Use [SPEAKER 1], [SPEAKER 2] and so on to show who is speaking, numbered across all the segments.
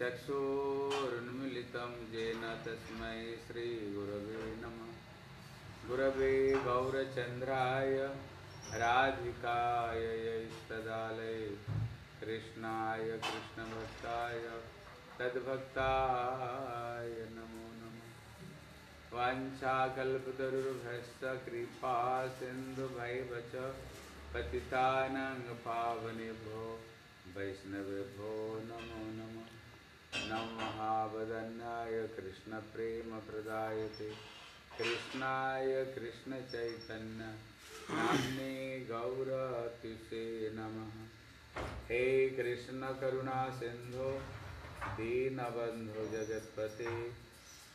[SPEAKER 1] चक्षुरुन्मिलितं येन तस्मै श्रीगुरवे नमः। गुरवे गौरचन्द्राय, राधिकाय यैस्तदालये, कृष्णाय कृष्णभक्ताय, तद्भक्ताय नमो नमः। वाञ्छाकल्पतरुर्भश्च कृपा सिन्धुभैव च पतितानां पावनेभ्यो वैष्णवेभ्यो नमो नमः। नमः वदन्याय कृष्णप्रेमप्रदायते। कृष्णाय कृष्णचैतन्य। नाम्ने गौरतिसे नमः। हे कृष्णकरुणा सिन्धो, दीनबन्धो जगत्पते।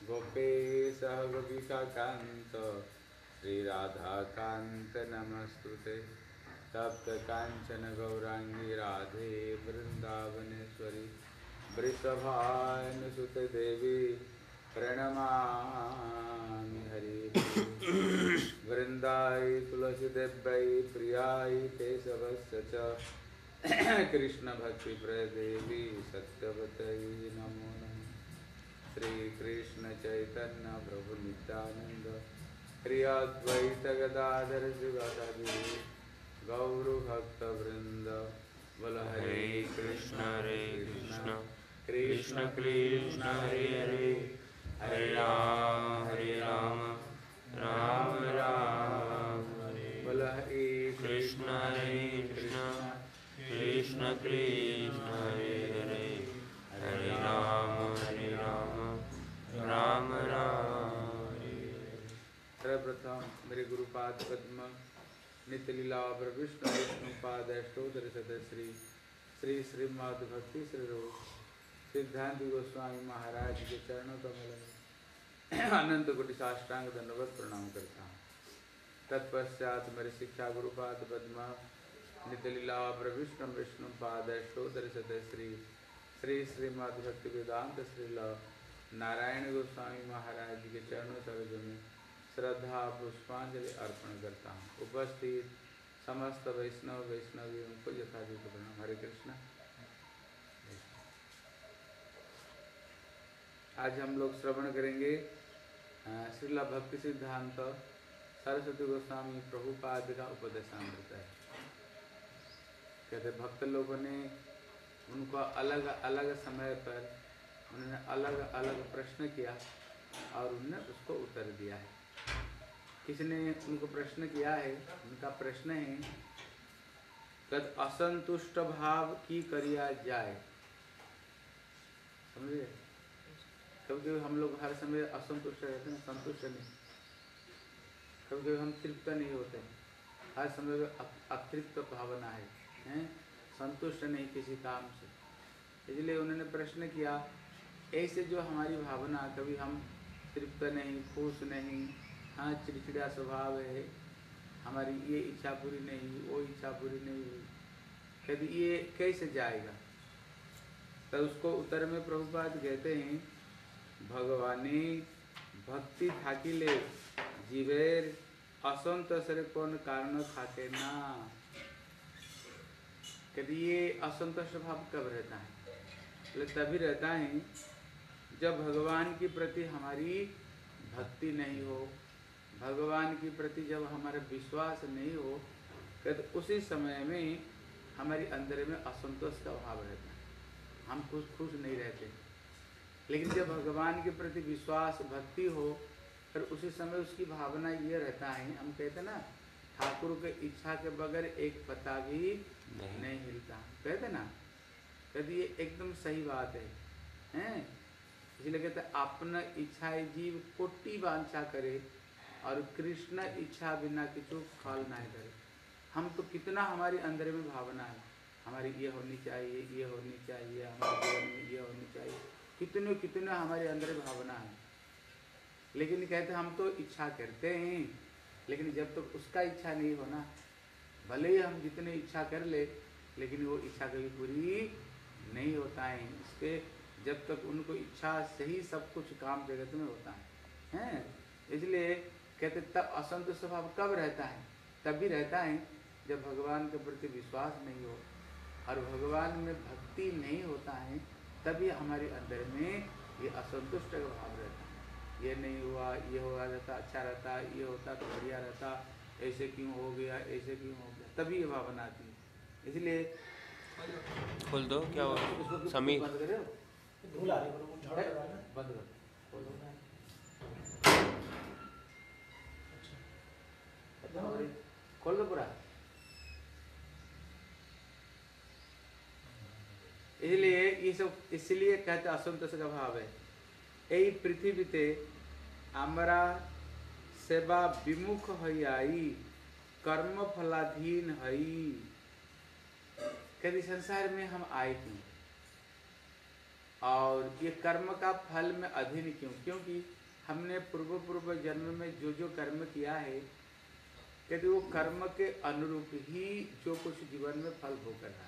[SPEAKER 1] गोपिकान्त श्रीराधाकान्त तप्तकाञ्चन गौराङ्गी राधे वृन्दावनेश्वरी। वृषभानुसुते देवी प्रणमामि हरि वृन्दाय तुलसीदेव्यै प्रियाय केशवस्य च कृष्णभक्तिप्रदेवी सत्यवतै नमो नमः। श्रीकृष्णचैतन्य प्रभु नित्यानन्द श्री अद्वैत गदाधर शिवदादि गौरभक्तवृन्द बोल हरे
[SPEAKER 2] कृष्ण। हरे कृष्ण। कृष्ण कृष्ण हरे हरे। हरे राम हरे राम। राम राम
[SPEAKER 1] बोल हरे
[SPEAKER 2] कृष्ण हरे कृष्ण। कृष्ण कृष्ण, हरे हरे। हरे राम हरे राम। राम राम।
[SPEAKER 1] सर्वप्रथम मेरे गुरुपाद पद्म नित्य लीला पर विष्णु विष्णु पाद, अष्टोदर सदस्य श्री श्री श्रीमद भक्ति श्री रूप सिद्धांत गोस्वामी महाराज के चरणों कमल में अनंत कोटि साष्टांग दंडवत प्रणाम करता हूँ। तत्पश्चात मेरे शिक्षा गुरुपाद पद्म नित्य लीला पर विष्णु पाद अष्टोदर सदस्य श्री श्री श्रीमद भक्ति वेदांत श्रील, नारायण गोस्वामी महाराज के चरणों सरोज में श्रद्धा, पुष्पांजलि अर्पण करता हूँ। उपस्थित समस्त वैष्णव वैष्णवियों को यथाचित प्रणाम। हरे कृष्ण। आज हम लोग श्रवण करेंगे श्रीला भक्ति सिद्धांत, सरस्वती गोस्वामी प्रभुपाद का उपदेशामृत है। कहते, भक्त लोगों ने उनको अलग अलग समय पर उन्होंने अलग अलग प्रश्न किया और उनने उसको उत्तर दिया है। किसी ने उनको प्रश्न किया है? उनका प्रश्न है, कद असंतुष्ट भाव की करिया जाए। समझे? कभी कभी हम लोग हर समय असंतुष्ट रहते हैं, संतुष्ट नहीं। कभी कभी हम तृप्त नहीं होते हर समय अतृप्त भावना है, हैं? संतुष्ट नहीं किसी काम से। इसलिए उन्होंने प्रश्न किया, ऐसे जो हमारी भावना, कभी हम तृप्त नहीं, खुश नहीं हाँ चिड़चिड़ा स्वभाव है, हमारी ये इच्छा पूरी नहीं हुई वो इच्छा पूरी नहीं हुई, कभी ये कैसे जाएगा? तो उसको उत्तर में प्रभुपाद कहते हैं भगवानी भक्ति থাকিলে জীবের असंतोष कारण কারণ ना। না ये असंतोष भाव कब रहता है? बोले, तभी रहता है जब भगवान के प्रति हमारी भक्ति नहीं हो। भगवान के प्रति जब हमारा विश्वास नहीं हो, कहते उसी समय में हमारे अंदर में असंतोष का भाव रहता है। हम खुश खुश नहीं रहते। लेकिन जब भगवान के प्रति विश्वास भक्ति हो फिर उसी समय उसकी भावना ये रहता है हम कहते ना ठाकुर के इच्छा के बगैर एक पता भी
[SPEAKER 2] नहीं।
[SPEAKER 1] नहीं हिलता। कहते ना कहते ये एकदम सही बात है हैं? इसलिए कहते अपना इच्छा जीव कोटि वांछा करे और कृष्ण इच्छा बिना किचु फल ना करे हम तो कितना हमारे अंदर में भावना है हमारी ये होनी चाहिए ये होनी चाहिए हमारे जीवन में ये होनी चाहिए। कितने कितने हमारे अंदर भावना है। लेकिन कहते हम तो इच्छा करते हैं, लेकिन जब तक तो उसका इच्छा नहीं होना भले ही हम जितने इच्छा कर ले, लेकिन वो इच्छा कभी पूरी नहीं होता है। इसके जब तक उनको इच्छा से ही सब कुछ काम जगत में होता है। हैं? इसलिए कहते तब असंतोष स्वभाव कब रहता है? तब भी रहता है जब भगवान के प्रति विश्वास नहीं हो। और भगवान में भक्ति नहीं होता है तभी हमारे अंदर में ये असंतुष्ट का भाव रहता है। ये नहीं हुआ ये हुआ रहता अच्छा रहता ये होता तो बढ़िया रहता ऐसे क्यों हो गया ऐसे क्यों हो गया तभी ये भावना आती है। इसलिए
[SPEAKER 2] खोल दो क्या हुआ? समीर।
[SPEAKER 1] बंद करे हो?
[SPEAKER 3] धूल आ रही है, है।
[SPEAKER 1] बंद कर खोलो।
[SPEAKER 3] अच्छा।
[SPEAKER 1] खोल दो पूरा। इसलिए ये सब इसलिए कहते असंतोष का भाव है यही पृथ्वीते আমরা সেবা বিমুখ হইয়াই कर्म फलाधीन हई कहते संसार में हम आए क्यों और ये कर्म का फल में अधीन क्यों क्योंकि हमने पूर्व पूर्व जन्म में जो जो कर्म किया है कहते वो कर्म के अनुरूप ही जो कुछ जीवन में फल भोग कर रहा है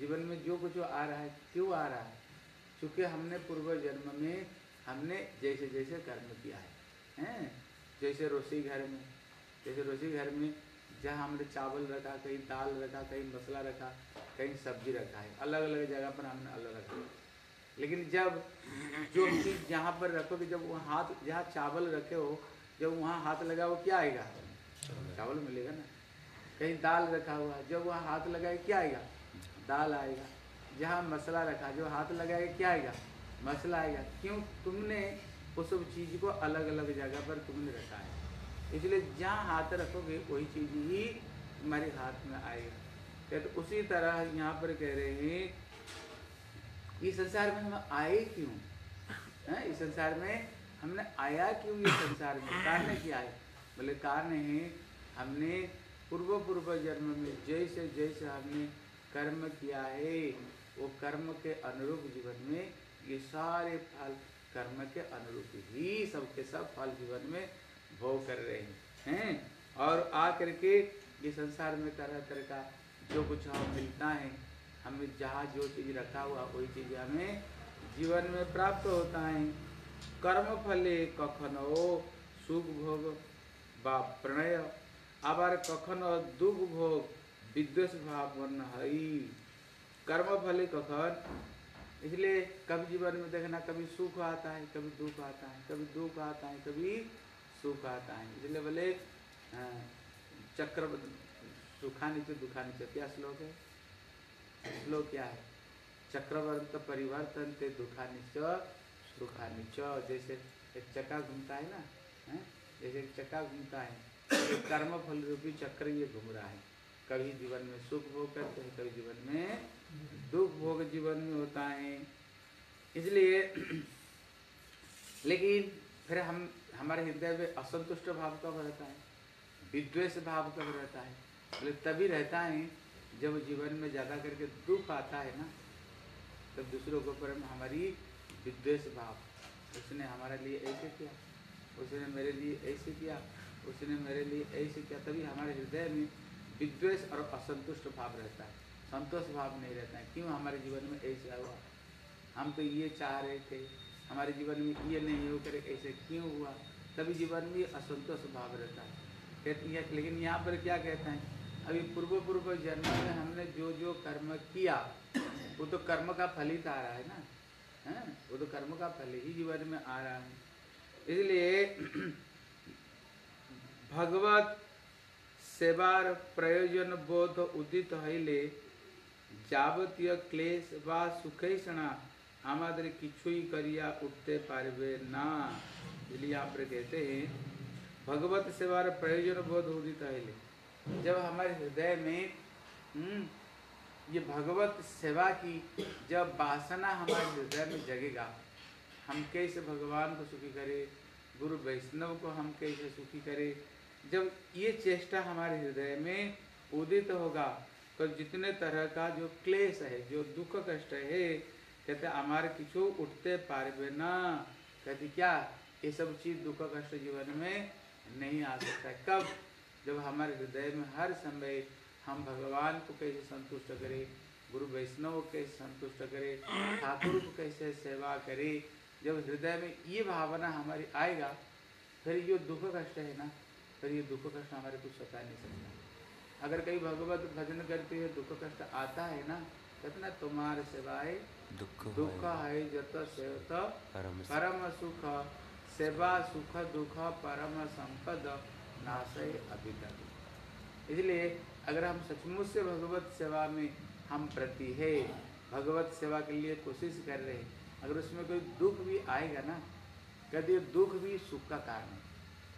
[SPEAKER 1] जीवन में जो कुछ आ रहा है, क्यों आ रहा है? क्योंकि हमने पूर्व जन्म में हमने जैसे जैसे कर्म किया है, हैं? जैसे रोसी घर में, जैसे रसोई घर में जहाँ हमने चावल रखा, कहीं दाल रखा, कहीं मसाला रखा, कहीं सब्ज़ी रखा है अलग अलग जगह पर हमने अलग रखा लेकिन जब जो चीज़ जहाँ पर रखोगे, जब वो हाथ, जहाँ चावल रखे हो, जब वहाँ हाथ लगा वो क्या आएगा? चावल मिलेगा ना? कहीं दाल रखा हुआ, जब वहाँ हाथ लगाए, क्या आएगा? दाल आएगा। जहाँ मसला रखा, जो हाथ लगाएगा, क्या आएगा? मसला आएगा। क्यों? तुमने उस सब चीज़ को अलग अलग जगह पर तुमने रखा है। इसलिए जहाँ हाथ रखोगे, वही चीज़ ही तुम्हारे हाथ में आएगा। क्या तो उसी तरह यहाँ पर कह रहे हैं इस संसार में हम आए क्यों? हैं? इस संसार में हमने आया क्यों? इस संसार में कारण क्या है? बोले, कारण है, हमने पूर्व पूर्व जन्म में जैसे जैसे हमने कर्म किया है वो कर्म के अनुरूप जीवन में ये सारे फल कर्म के अनुरूप ही सबके सब फल जीवन में भोग कर रहे हैं हैं और आ करके ये संसार में तरह तरह का जो कुछ हमें मिलता है हमें जहाँ जो चीज़ रखा हुआ वही चीज़ हमें जीवन में प्राप्त होता है कर्म फले कखनो सुख भोग বা প্রণয় আবার কখনো দুঃখ ভোগ विद्वेष भाव वर्ण हई। कर्म फले कखन इसलिए कभी जीवन में देखना कभी सुख आता है कभी दुख आता है कभी दुख आता है कभी सुख आता है। इसलिए बोले हाँ, चक्र सुखा नीचे दुखा नीचे क्या श्लोक है? श्लोक क्या है? चक्रवर्त परिवर्तन ते दुखा नीच सुखा नीच जैसे एक चक्का घूमता है ना हैं? जैसे एक चक्का घूमता है एक कर्म फल रूपी चक्र ये घूम रहा है। कभी जीवन में सुख भोग करते हैं, कभी जीवन में दुख भोग जीवन में होता है। इसलिए, लेकिन फिर हम, हमारे हृदय में असंतुष्ट भाव कब रहता है? विद्वेष भाव कब रहता है? बोले तभी रहता है जब जीवन में ज़्यादा करके दुख आता है ना, तब दूसरों के ऊपर हमारी विद्वेष भाव। उसने हमारे लिए ऐसे किया, उसने मेरे लिए ऐसे किया, उसने मेरे लिए ऐसे किया, तभी हमारे हृदय में विद्वेष और असंतुष्ट भाव रहता है। संतोष भाव नहीं रहता है। क्यों? हमारे जीवन में ऐसा हुआ। हम तो ये चाह रहे थे। हमारे जीवन में ये नहीं हो करे, ऐसे क्यों हुआ? तभी जीवन में असंतोष भाव रहता है। कहते हैं, लेकिन यहाँ पर क्या कहते हैं? अभी पूर्व पूर्व जन्म में हमने जो जो कर्म किया, वो तो कर्म का फल ही आ रहा है ना? है, वो तो कर्म का फल ही जीवन में आ रहा है। इसलिए भगवत सेवार प्रयोजन बोध उदित হইলে जावतीय क्लेश बा सुखेषणा আমাদের কিছুই करिया उठते পারবে ना। इसलिए आप कहते हैं, भगवत सेवार प्रयोजन बोध उदित हले जब हमारे हृदय में हम्म, ये भगवत सेवा की जब वासना हमारे हृदय में जगेगा, हम कैसे भगवान को सुखी करें, गुरु वैष्णव को हम कैसे सुखी करें जब ये चेष्टा हमारे हृदय में उदित होगा तो जितने तरह का जो क्लेश है, जो दुख कष्ट है, कहते हमारे किछु उठते पारबे ना। कहते क्या? ये सब चीज़ दुख कष्ट जीवन में नहीं आ सकता कब? जब हमारे हृदय में हर समय हम भगवान को कैसे संतुष्ट करें, गुरु वैष्णव को कैसे संतुष्ट करें, ठाकुर को कैसे सेवा करें, जब हृदय में ये भावना हमारी आएगा, फिर ये दुख कष्ट है ना। फिर ये दुख कष्ट हमारे कुछ सता नहीं सकता। अगर कहीं भगवत भजन करते हुए दुख कष्ट आता है ना कहते ना तुम्हारे सिवाय
[SPEAKER 2] दुख
[SPEAKER 1] दुख
[SPEAKER 2] है
[SPEAKER 1] जत सेवत
[SPEAKER 2] परम
[SPEAKER 1] सुख। सेवा सुख दुख परम संपद नाशय अभितक इसलिए अगर हम सचमुच से भगवत सेवा में हम प्रति है भगवत सेवा के लिए कोशिश कर रहे हैं अगर उसमें कोई दुख भी आएगा ना कहते दुख भी सुख का कारण है।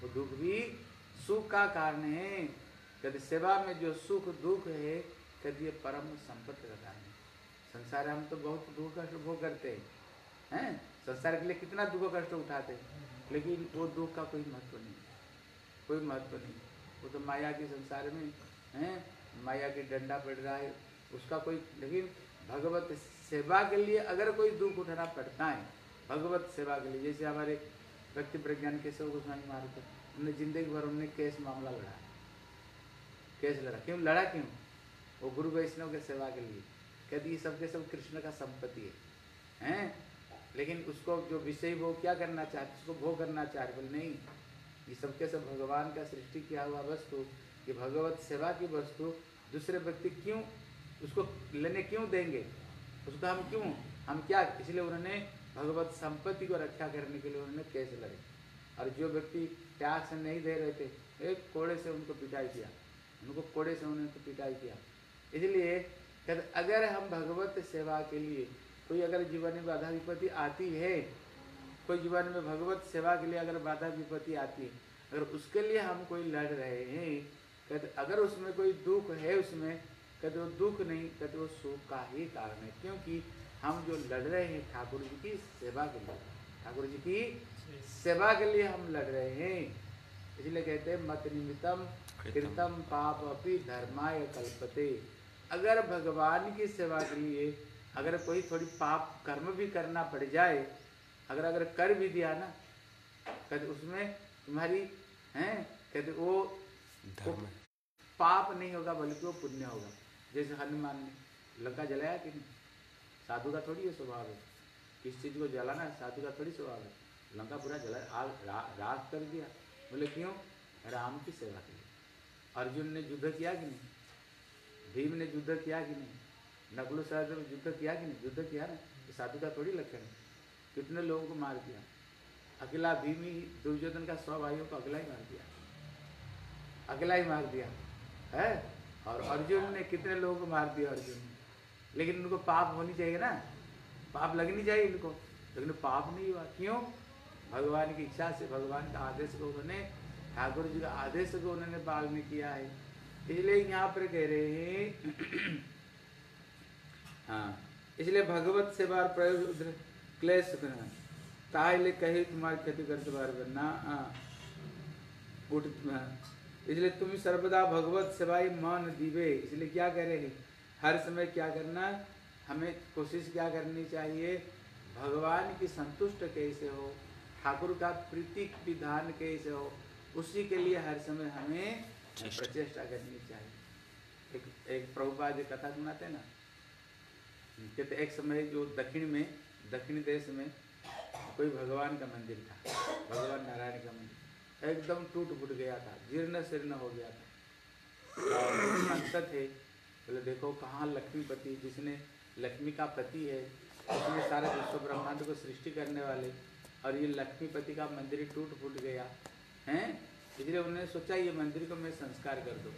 [SPEAKER 1] वो दुख भी सुख का कारण है। कहते सेवा में जो सुख, दुख है कहते ये परम संपत्ति का कारण है। संसार हम तो बहुत दुख कष्ट भोग करते हैं हैं? संसार के लिए कितना दुख कष्ट उठाते हैं। लेकिन वो दुख का कोई महत्व नहीं कोई महत्व नहीं वो तो माया के संसार में, हैं? माया की डंडा पड़ रहा है, उसका कोई, लेकिन भगवत सेवा के लिए अगर कोई दुख उठाना पड़ता है, भगवत सेवा के लिए, जैसे हमारे व्यक्ति प्रज्ञान केशव गोस्वामी महाराज उन्होंने ज़िंदगी भर उन्होंने केस मामला लड़ा। केस लड़ा। क्यों? लड़ा क्यों? वो गुरु वैष्णव के सेवा के लिए। कहती, ये सबके सब कृष्ण का संपत्ति है। हैं? लेकिन उसको जो विषय वो क्या करना चाहते उसको भोग करना चाहते बोले, नहीं, ये सबके सब भगवान का सृष्टि किया हुआ वस्तु, ये भगवत सेवा की वस्तु, दूसरे व्यक्ति क्यों उसको लेने क्यों देंगे? उसको हम क्यों, हम क्या? इसलिए उन्होंने भगवत संपत्ति को रक्षा करने के लिए उन्होंने केस लड़े। और जो व्यक्ति टैक्स नहीं दे रहे थे। एक कोड़े से उनको पिटाई किया। उनको कोड़े से उन्होंने पिटाई किया। इसलिए अगर हम भगवत सेवा के लिए कोई अगर जीवन में बाधा विपत्ति आती है, कोई जीवन में भगवत सेवा के लिए अगर बाधा विपत्ति आती है, अगर उसके लिए हम कोई लड़ रहे हैं कहते अगर उसमें कोई दुख है उसमें कहते वो दुख नहीं कहते वो सुख का ही कारण है। क्योंकि हम जो लड़ रहे हैं ठाकुर जी की सेवा के लिए, ठाकुर जी की सेवा के लिए हम लड़ रहे हैं। इसलिए कहते हैं मत निमितम कृतम। पाप अपि धर्माय कल्पते। अगर भगवान की सेवा के लिए अगर कोई थोड़ी पाप कर्म भी करना पड़ जाए अगर अगर कर भी दिया ना कहते उसमें तुम्हारी हैं कहते वो, वो पाप नहीं होगा बल्कि वो पुण्य होगा। जैसे हनुमान ने लंका जलाया कि नहीं? साधु का थोड़ी ये स्वभाव है। किस चीज़ को जलाना साधु का थोड़ी स्वभाव है। लंका पूरा जला आग रा, राख कर दिया। बोले क्यों? राम की सेवा के लिए। अर्जुन ने युद्ध किया कि नहीं? भीम ने युद्ध किया कि नहीं? नकुल सहदेव ने युद्ध किया कि नहीं? युद्ध किया ना? ये साधु का थोड़ी लक्षण है। कितने लोगों को मार दिया? अकेला भीम ही दुर्योधन का सौ भाइयों को अकेला ही मार दिया। अकेला ही मार दिया। है? और अर्जुन ने कितने लोगों को मार दिया अर्जुन ने? लेकिन उनको पाप होनी चाहिए ना? पाप लगनी चाहिए इनको। लेकिन पाप नहीं हुआ। क्यों? भगवान की इच्छा से, भगवान का आदेश को उन्होंने, ठाकुर जी का आदेश को उन्होंने पालन किया है। इसलिए यहाँ पर कह रहे हैं हाँ इसलिए भगवत सेवा और प्रयोग क्लेश ताहले कहे तुम्हारी क्षति करते बार बनना हाँ। उठ हाँ। इसलिए तुम सर्वदा भगवत सेवाई मन दीवे। इसलिए क्या कह रहे हैं? हर समय क्या करना, हमें कोशिश क्या करनी चाहिए? भगवान की संतुष्ट कैसे हो? ठाकुर का प्रीति विधान कैसे हो उसी के लिए हर समय हमें
[SPEAKER 2] चेष्टा।
[SPEAKER 1] प्रचेष्टा करनी चाहिए। एक एक प्रभुपाद जी कथा सुनाते ना? कहते एक समय जो दक्षिण में दक्षिण देश में कोई भगवान का मंदिर था भगवान नारायण का मंदिर। एकदम टूट फूट गया था जीर्ण शीर्ण हो गया था। संत थे बोले देखो कहाँ लक्ष्मीपति जिसने लक्ष्मी का पति है उसने सारे विश्व ब्रह्मांड को सृष्टि करने वाले और ये लक्ष्मीपति का मंदिर टूट फूट गया, हैं? इसलिए उन्होंने सोचा, ये मंदिर को मैं संस्कार कर दूँ।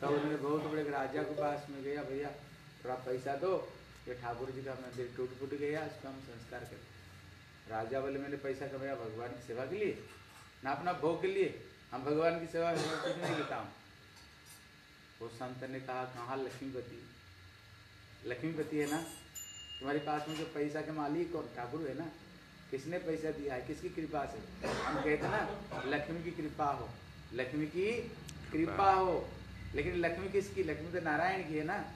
[SPEAKER 1] तो उन्होंने बहुत बड़े राजा के पास में गया, भैया, थोड़ा पैसा दो, ये ठाकुर जी का मंदिर टूट फूट गया, इसको हम संस्कार करें राजा बोले, मैंने पैसा कमाया, भगवान की सेवा के लिए? ना अपना भोग के लिए? हम भगवान की सेवा नहीं लेता हूँ वो संत ने कहा, कहाँ लक्ष्मीपति? लक्ष्मीपति है ना? तुम्हारे पास में जो पैसा के मालिक और ठाकुर है ना किसने पैसा दिया है? किसकी कृपा से? हम कहते ना लक्ष्मी की कृपा हो। लक्ष्मी की कृपा हो। लेकिन लक्ष्मी किसकी? लक्ष्मी तो नारायण की है ना?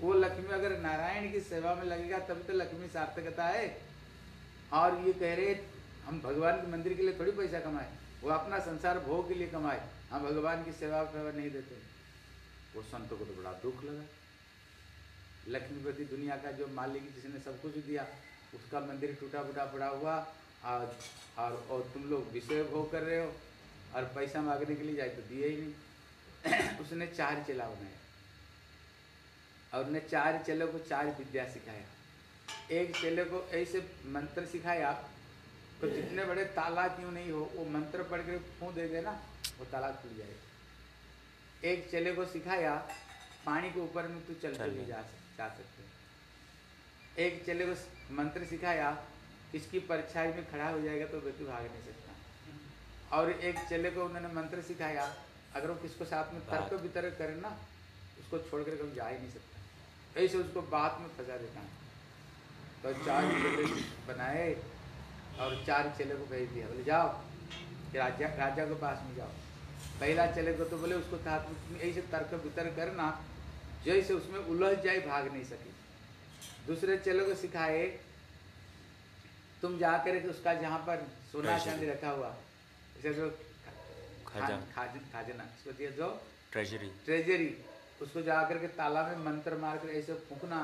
[SPEAKER 1] वो लक्ष्मी अगर नारायण की सेवा में लगेगा तभी तो लक्ष्मी सार्थकता है। और ये कह रहे हम भगवान के मंदिर के लिए थोड़ी पैसा कमाए। वो अपना संसार भोग के लिए कमाए। हम भगवान की सेवा फेवा नहीं देते। वो संतों को तो बड़ा दुख लगा। लक्ष्मीपति दुनिया का जो मालिक जिसने सब कुछ दिया उसका मंदिर टूटा फूटा पड़ा हुआ और और, और तुम लोग विषय भोग कर रहे हो और पैसा मांगने के लिए जाए तो दिए ही नहीं। उसने चार चेला बनाया और उन्हें चार चेलों को चार विद्या सिखाया। एक चेले को ऐसे मंत्र सिखाया तो जितने बड़े ताला क्यों नहीं हो वो मंत्र पढ़ के फूँ दे देना वो ताला खुल जाएगा एक चेले को सिखाया पानी के ऊपर में तू चलते
[SPEAKER 2] चल
[SPEAKER 1] भी जा सक- जा सकते एक चेले को मंत्र सिखाया इसकी परछाई में खड़ा हो जाएगा तो व्यक्ति भाग नहीं सकता। और एक चेले को उन्होंने मंत्र सिखाया अगर वो किसको साथ में तर्क
[SPEAKER 2] बात।
[SPEAKER 1] वितर्क करे ना उसको छोड़ कर कभी जा ही नहीं सकता। ऐसे उसको बात में फंसा देता है। तो चार चेले बनाए और चार चेले को भेज दिया बोले जाओ कि राजा राजा के पास में जाओ। पहला चले को तो बोले उसको था ऐसे तर्क वितर्क करना जैसे उसमें उलझ जाए भाग नहीं सके। दूसरे चेले को सिखाए तुम जाकर के उसका जहाँ पर सोना चांदी रखा हुआ जैसे जो
[SPEAKER 2] खजाना।
[SPEAKER 1] खाजन उसको दिया जो
[SPEAKER 2] ट्रेजरी
[SPEAKER 1] ट्रेजरी उसको जाकर के ताला में मंत्र मार कर ऐसे फूकना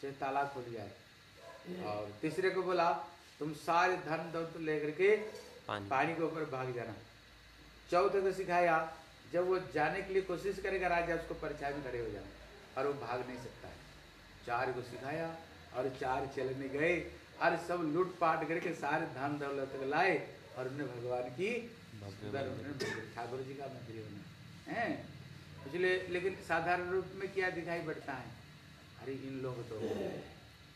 [SPEAKER 1] से ताला खुल जाए। और तीसरे को बोला तुम सारे धन दौलत लेकर के
[SPEAKER 2] पानी।
[SPEAKER 1] पानी के ऊपर भाग जाना। चौथे को सिखाया जब वो जाने के लिए कोशिश करेगा राजा उसको परछाई में खड़े हो जाना और वो भाग नहीं सकता। है चार को सिखाया और चार चलने गए और सब लूट पाट करके सारे धन दौलत लाए और उन्हें भगवान की। उन्हें ठाकुर जी का मंदिर बना हैं? इसलिए लेकिन साधारण रूप में क्या दिखाई पड़ता है? अरे इन लोग तो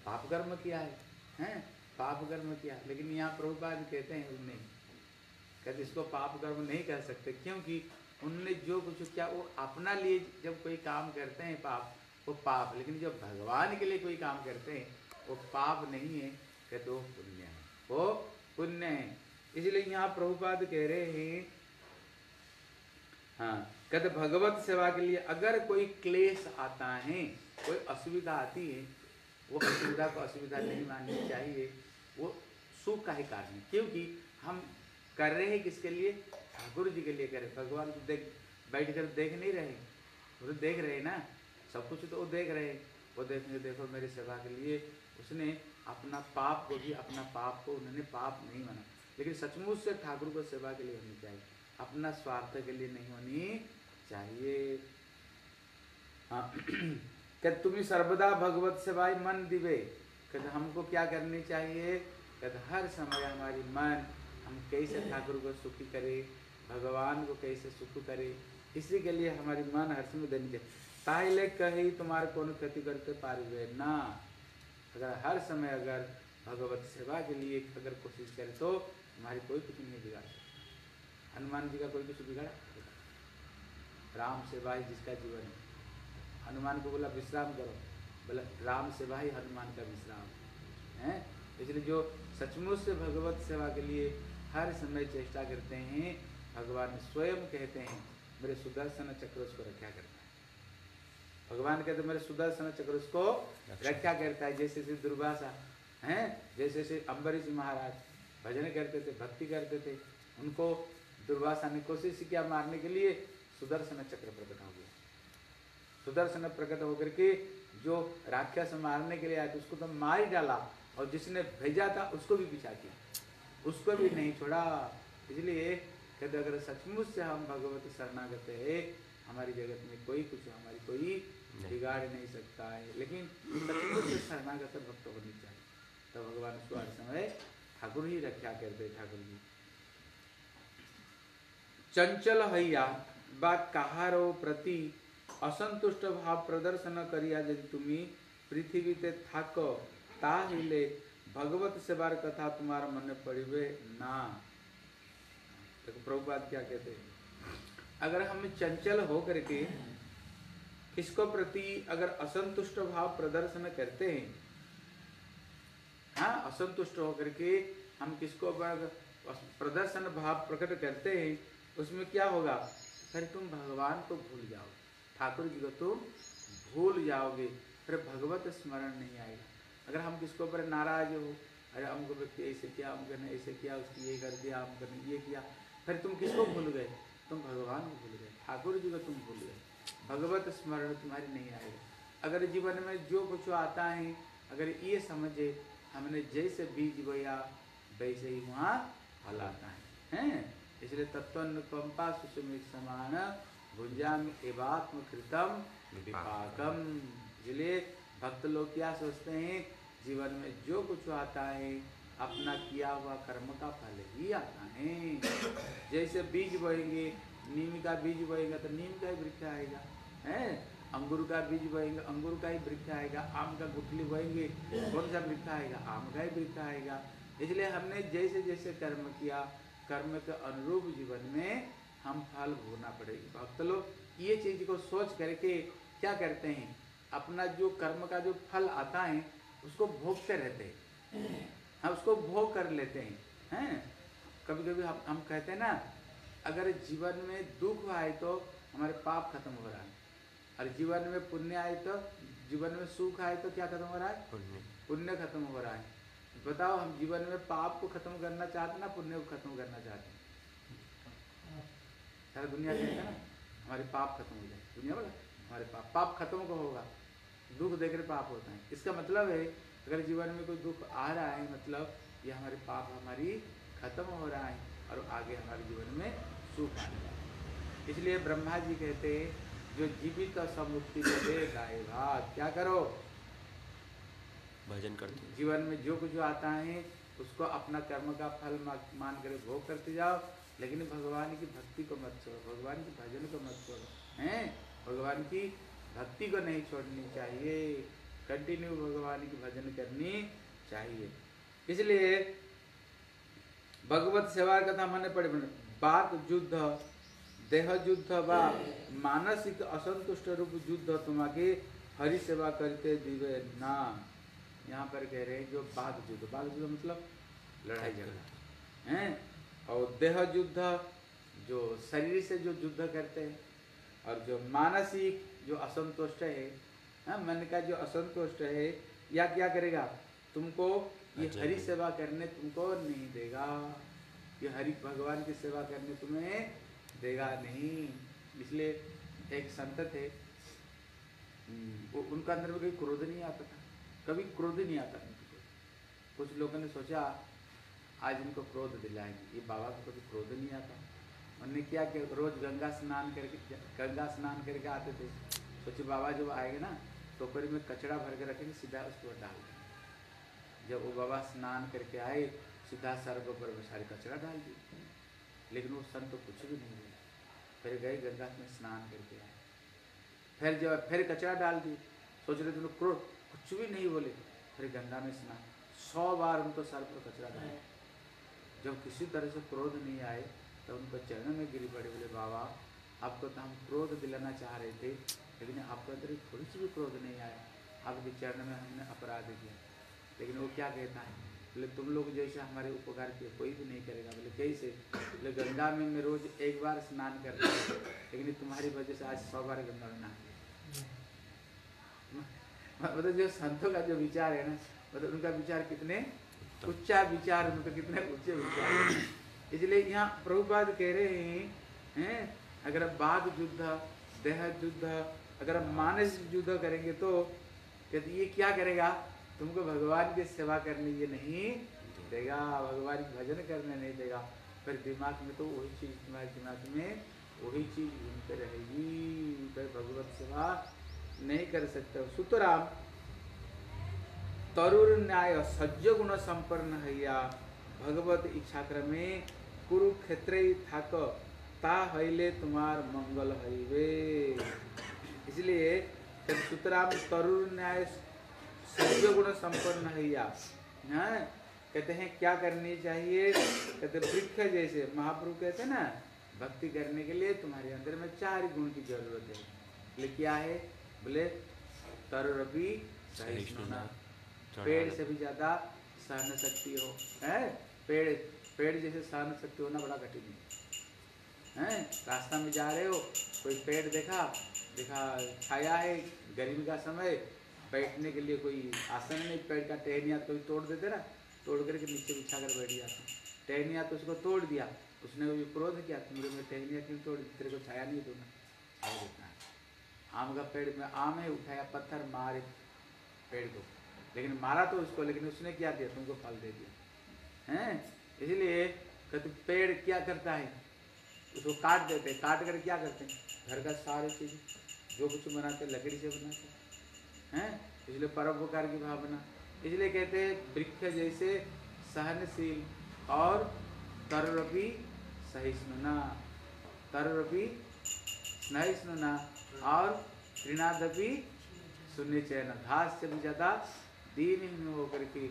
[SPEAKER 1] पाप कर्म किया है। हैं? पाप कर्म किया लेकिन यहाँ प्रभुपाद कहते हैं वो नहीं कहते इसको पाप कर्म नहीं कह सकते। क्योंकि उनने जो कुछ किया वो अपना लिए जब कोई काम करते हैं पाप वो पाप, लेकिन जब भगवान के लिए कोई काम करते हैं, वो पाप नहीं है कहते वो पुण्य है। वो पुण्य है। इसलिए यहाँ प्रभुपाद कह रहे हैं हाँ कहते भगवत सेवा के लिए अगर कोई क्लेश आता है, कोई असुविधा आती है, वो असुविधा को असुविधा नहीं माननी चाहिए। वो सुख का ही कारण है, क्योंकि हम कर रहे हैं किसके लिए? ठाकुर जी के लिए कर रहे भगवान को देख बैठ कर देख नहीं रहे। वो तो देख रहे ना। सब कुछ तो वो देख रहे हैं। वो देखेंगे देखो, मेरी सेवा के लिए उसने अपना पाप को भी, अपना पाप को उन्होंने पाप नहीं माना। लेकिन सचमुच से ठाकुर को सेवा के लिए होनी चाहिए। अपना स्वार्थ के लिए नहीं होनी चाहिए। हाँ। क्या तुम्हें सर्वदा भगवत सेवाई मन दिवे। कहते, हमको क्या करनी चाहिए? कहते, हर समय हमारी मन हम कैसे ठाकुर को सुखी करे? भगवान को कैसे सुख करे? इसी के लिए हमारी मन हर समय देनी चाहिए। ताइले कही तुम्हारे कौन क्षति करते पारिवे ना। अगर हर समय अगर भगवत सेवा के लिए अगर कोशिश करे तो हमारी कोई कुछ नहीं बिगाड़ सकता। हनुमान जी का कोई कुछ बिगाड़ा राम सेवा ही जिसका जीवन है। हनुमान को बोला, विश्राम करो। बोला, राम सेवा ही हनुमान का विश्राम है। इसलिए जो सचमुच से भगवत सेवा के लिए हर समय चेष्टा करते हैं, भगवान स्वयं कहते हैं, मेरे सुदर्शन चक्र उसको रक्षा करते है। भगवान कहते मेरे सुदर्शन चक्र उसको
[SPEAKER 2] रक्षा।
[SPEAKER 1] करता है जैसे श्री दुर्वासा हैं जैसे श्री अम्बरीश महाराज भजन करते थे भक्ति करते थे उनको दुर्वासा ने कोशिश किया मारने के लिए सुदर्शन चक्र प्रकट हो गया। सुदर्शन प्रकट होकर के जो राक्षस मारने के लिए आए थे उसको तो मार ही डाला और जिसने भेजा था उसको भी पीछा किया। उसको भी नहीं छोड़ा। इसलिए कहते अगर सचमुच से हम भगवत शरणागत है हमारी जगत में कोई कुछ हमारी कोई बिगाड़ नहीं नहीं सकता है। लेकिन शरणागत भक्त होनी चाहिए। तो भगवान उसको हर समय ठाकुर ही रक्षा कर दे ठाकुर जी। चंचल हैया बा कहारो प्रति? असंतुष्ट भाव प्रदर्शन करिया यदि तुम्हें। पृथ्वी ते थाको ताहिले भगवत सेवार कथा तुम्हारे मन में पड़े ना। देखो तो प्रभुपाद क्या कहते हैं? अगर हम चंचल हो करके किसको प्रति अगर असंतुष्ट भाव प्रदर्शन करते हैं हाँ असंतुष्ट होकर के हम किसको प्रदर्शन भाव प्रकट करते हैं, उसमें क्या होगा? फिर तुम भगवान को भूल जाओगे ठाकुर जी को तुम भूल जाओगे। फिर भगवत स्मरण नहीं आएगा। अगर हम किसको ऊपर नाराज़ हो, अरे हमको व्यक्ति ऐसे किया हमको ने ऐसे किया, उसकी ये कर दिया हमको ने ये किया, फिर तुम किसको भूल गए? तुम भगवान को भूल गए। ठाकुर जी को तुम भूल गए। भगवत स्मरण तुम्हारी नहीं आएगा अगर जीवन में जो कुछ आता है, अगर ये समझे, हमने जैसे बीज बोया, वैसे ही वहाँ फल आता है। हैं? इसलिए तत्वनुकंपा सुषमित समान भुंजाम एवात्म कृतम विपाकम। इसलिए भक्त लोग क्या सोचते हैं, जीवन में जो कुछ आता है, अपना किया हुआ कर्म का फल ही आता है। जैसे बीज बोएँगे, नीम का बीज बोएगा तो नीम का ही वृक्ष आएगा। है? अंगूर का बीज बोएँगे, अंगूर का ही वृक्ष आएगा, आम का गुठली बोएँगे, कौन सा वृक्ष आएगा? आम का ही वृक्ष आएगा। इसलिए हमने जैसे जैसे कर्म किया, कर्म के अनुरूप जीवन में हम फल भोगना पड़ेगी। भक्त लोग ये चीज़ को सोच करके क्या करते हैं? अपना जो कर्म का जो फल आता है, उसको भोगते रहते हैं। हम उसको भोग कर लेते हैं हैं? कभी कभी हम हम कहते हैं ना, अगर जीवन में दुख आए तो हमारे पाप खत्म हो रहा है। और जीवन में पुण्य आए तो जीवन में सुख आए तो क्या खत्म हो रहा है?
[SPEAKER 2] पुण्य।
[SPEAKER 1] पुण्य खत्म हो रहा है। बताओ हम जीवन में पाप को खत्म करना चाहते हैं ना पुण्य को खत्म करना चाहते हैं? सारा दुनिया कहता ना हमारे पाप खत्म हो जाए। दुनिया बोला हमारे पाप। पाप खत्म को होगा? दुख देकर पाप होता है। इसका मतलब है अगर जीवन में कोई दुख आ रहा है मतलब ये हमारे पाप हमारी खत्म हो रहा है और आगे हमारे जीवन में सुख आने वाला है। इसलिए ब्रह्मा जी कहते हैं जो जीवित समुक्ति को दे क्या करो?
[SPEAKER 2] भजन करते
[SPEAKER 1] जीवन में जो कुछ आता है उसको अपना कर्म का फल मान कर भोग करते जाओ लेकिन भगवान की भक्ति को मत छोड़ो। भगवान की भजन को मत छोड़ो। हैं? भगवान की भक्ति को नहीं छोड़नी चाहिए। कंटिन्यू भगवान की भजन करनी चाहिए। इसलिए भगवत सेवा कथा मन पड़े बात युद्ध देह युद्ध व मानसिक असंतुष्ट रूप युद्ध तुम्हारे हरि सेवा करते दिवे ना। यहाँ पर कह रहे हैं जो बाघ युद्ध। बाघ युद्ध मतलब लड़ाई झगड़ा। हैं? और देह युद्ध जो शरीर से जो युद्ध करते हैं और जो मानसिक जो असंतुष्ट है हाँ, मन का जो असंतुष्ट है या क्या करेगा? तुमको ये हरि सेवा करने तुमको नहीं देगा। ये हरि भगवान की सेवा करने तुम्हें देगा नहीं। इसलिए एक संत थे। हम्म, वो उनका अंदर में कभी क्रोध नहीं आता था। कभी क्रोध नहीं आता उनको कुछ लोगों ने सोचा आज इनको क्रोध दिलाएँगे। ये बाबा को कभी क्रोध नहीं आता। उन्होंने क्या किया? रोज गंगा स्नान करके गंगा स्नान करके आते थे। सोचे बाबा जब आएँगे ना टोकरी में कचरा भर के रखेंगे सीधा उसको डाल देंगे। जब वो बाबा स्नान करके आए सीधा सर के में सारे कचरा डाल दिए लेकिन वो संत कुछ भी नहीं फिर गए गंगा में स्नान करके आए। फिर जब फिर कचरा डाल दिए। सोच रहे थे लोग क्रोध कुछ भी नहीं बोले। फिर गंगा में स्नान। सौ बार उनको सर पर कचरा डाला। जब किसी तरह से क्रोध नहीं आए तो उनको चरण में गिरी पड़े। बोले बाबा आपको तो हम क्रोध दिलाना चाह रहे थे लेकिन आपके अंदर थोड़ी सी भी क्रोध नहीं आया। आपके चरण में हमने अपराध किया। लेकिन वो क्या कहता है? बोले, तुम लोग जैसे हमारे उपकार किए, कोई भी नहीं करेगा। बोले, कैसे? बोले, गंगा में मैं रोज एक बार स्नान करता हूँ, लेकिन तुम्हारी वजह से आज सौ बार गंगा में नहा मतलब जो संतों का जो विचार है ना मतलब उनका विचार कितने उच्चा विचार, उनका कितने ऊँचे विचार। इसलिए यहाँ प्रभुपाद कह रहे हैं हैं, अगर बाघ युद्ध, देह युद्ध, अगर हम मानसिक युद्ध करेंगे तो कहते ये क्या करेगा? तुमको भगवान की सेवा करने ये नहीं देगा, भगवान भजन करने नहीं देगा। फिर दिमाग में तो वही चीज़ तुम्हारे दिमाग में वही चीज़ घूमते रहेगी। फिर भगवत सेवा नहीं कर सकते सुतराम तरुर न्याय सज्ज गुण संपन्न हैया। भगवत इच्छा क्रमे कुरुक्षेत्र थाक, ता हईले तुम्हार मंगल हईवे। इसलिए सुतराम तरुर न्याय सज्ज गुण संपन्न हैया हाँ? कहते हैं क्या करनी चाहिए? कहते वृक्ष जैसे। महाप्रभु कहते हैं ना भक्ति करने के लिए तुम्हारे अंदर में चार गुण की ज़रूरत है। बोले क्या है? बोले तरुरपी सहिष्णुना पेड़ से भी ज़्यादा सहन शक्ति हो। है? पेड़ पेड़ जैसे सहन शक्ति होना बड़ा कठिन है। हैं? रास्ता में जा रहे हो कोई पेड़ देखा देखा छाया है गर्मी का समय बैठने के लिए कोई आसन नहीं का टहनिया कभी तोड़ देते ना, तोड़ करके नीचे बिछा कर बैठ जाते टहनिया तो उसको तोड़ दिया, उसने कभी क्रोध किया तुमने मैं टहनिया क्यों तोड़ दी? तेरे को छाया नहीं दूँगा है। आम का पेड़ में आम है उठाया, पत्थर मारे पेड़ को। लेकिन मारा तो उसको, लेकिन उसने क्या दिया? तुमको फल दे दिया। हैं? इसलिए कहते पेड़ क्या करता है? उसको काट देते काट कर क्या करते हैं? घर का सारे चीज़, जो कुछ बनाते लकड़ी से बनाते हैं? इसलिए परोपकार की भावना। इसलिए कहते हैं, वृक्ष जैसे सहनशील और तररपी सहिष्णुना तररपी सहिष्णुना और त्रिनादपि शून्य चयन घास से भी ज़्यादा दीन होकर के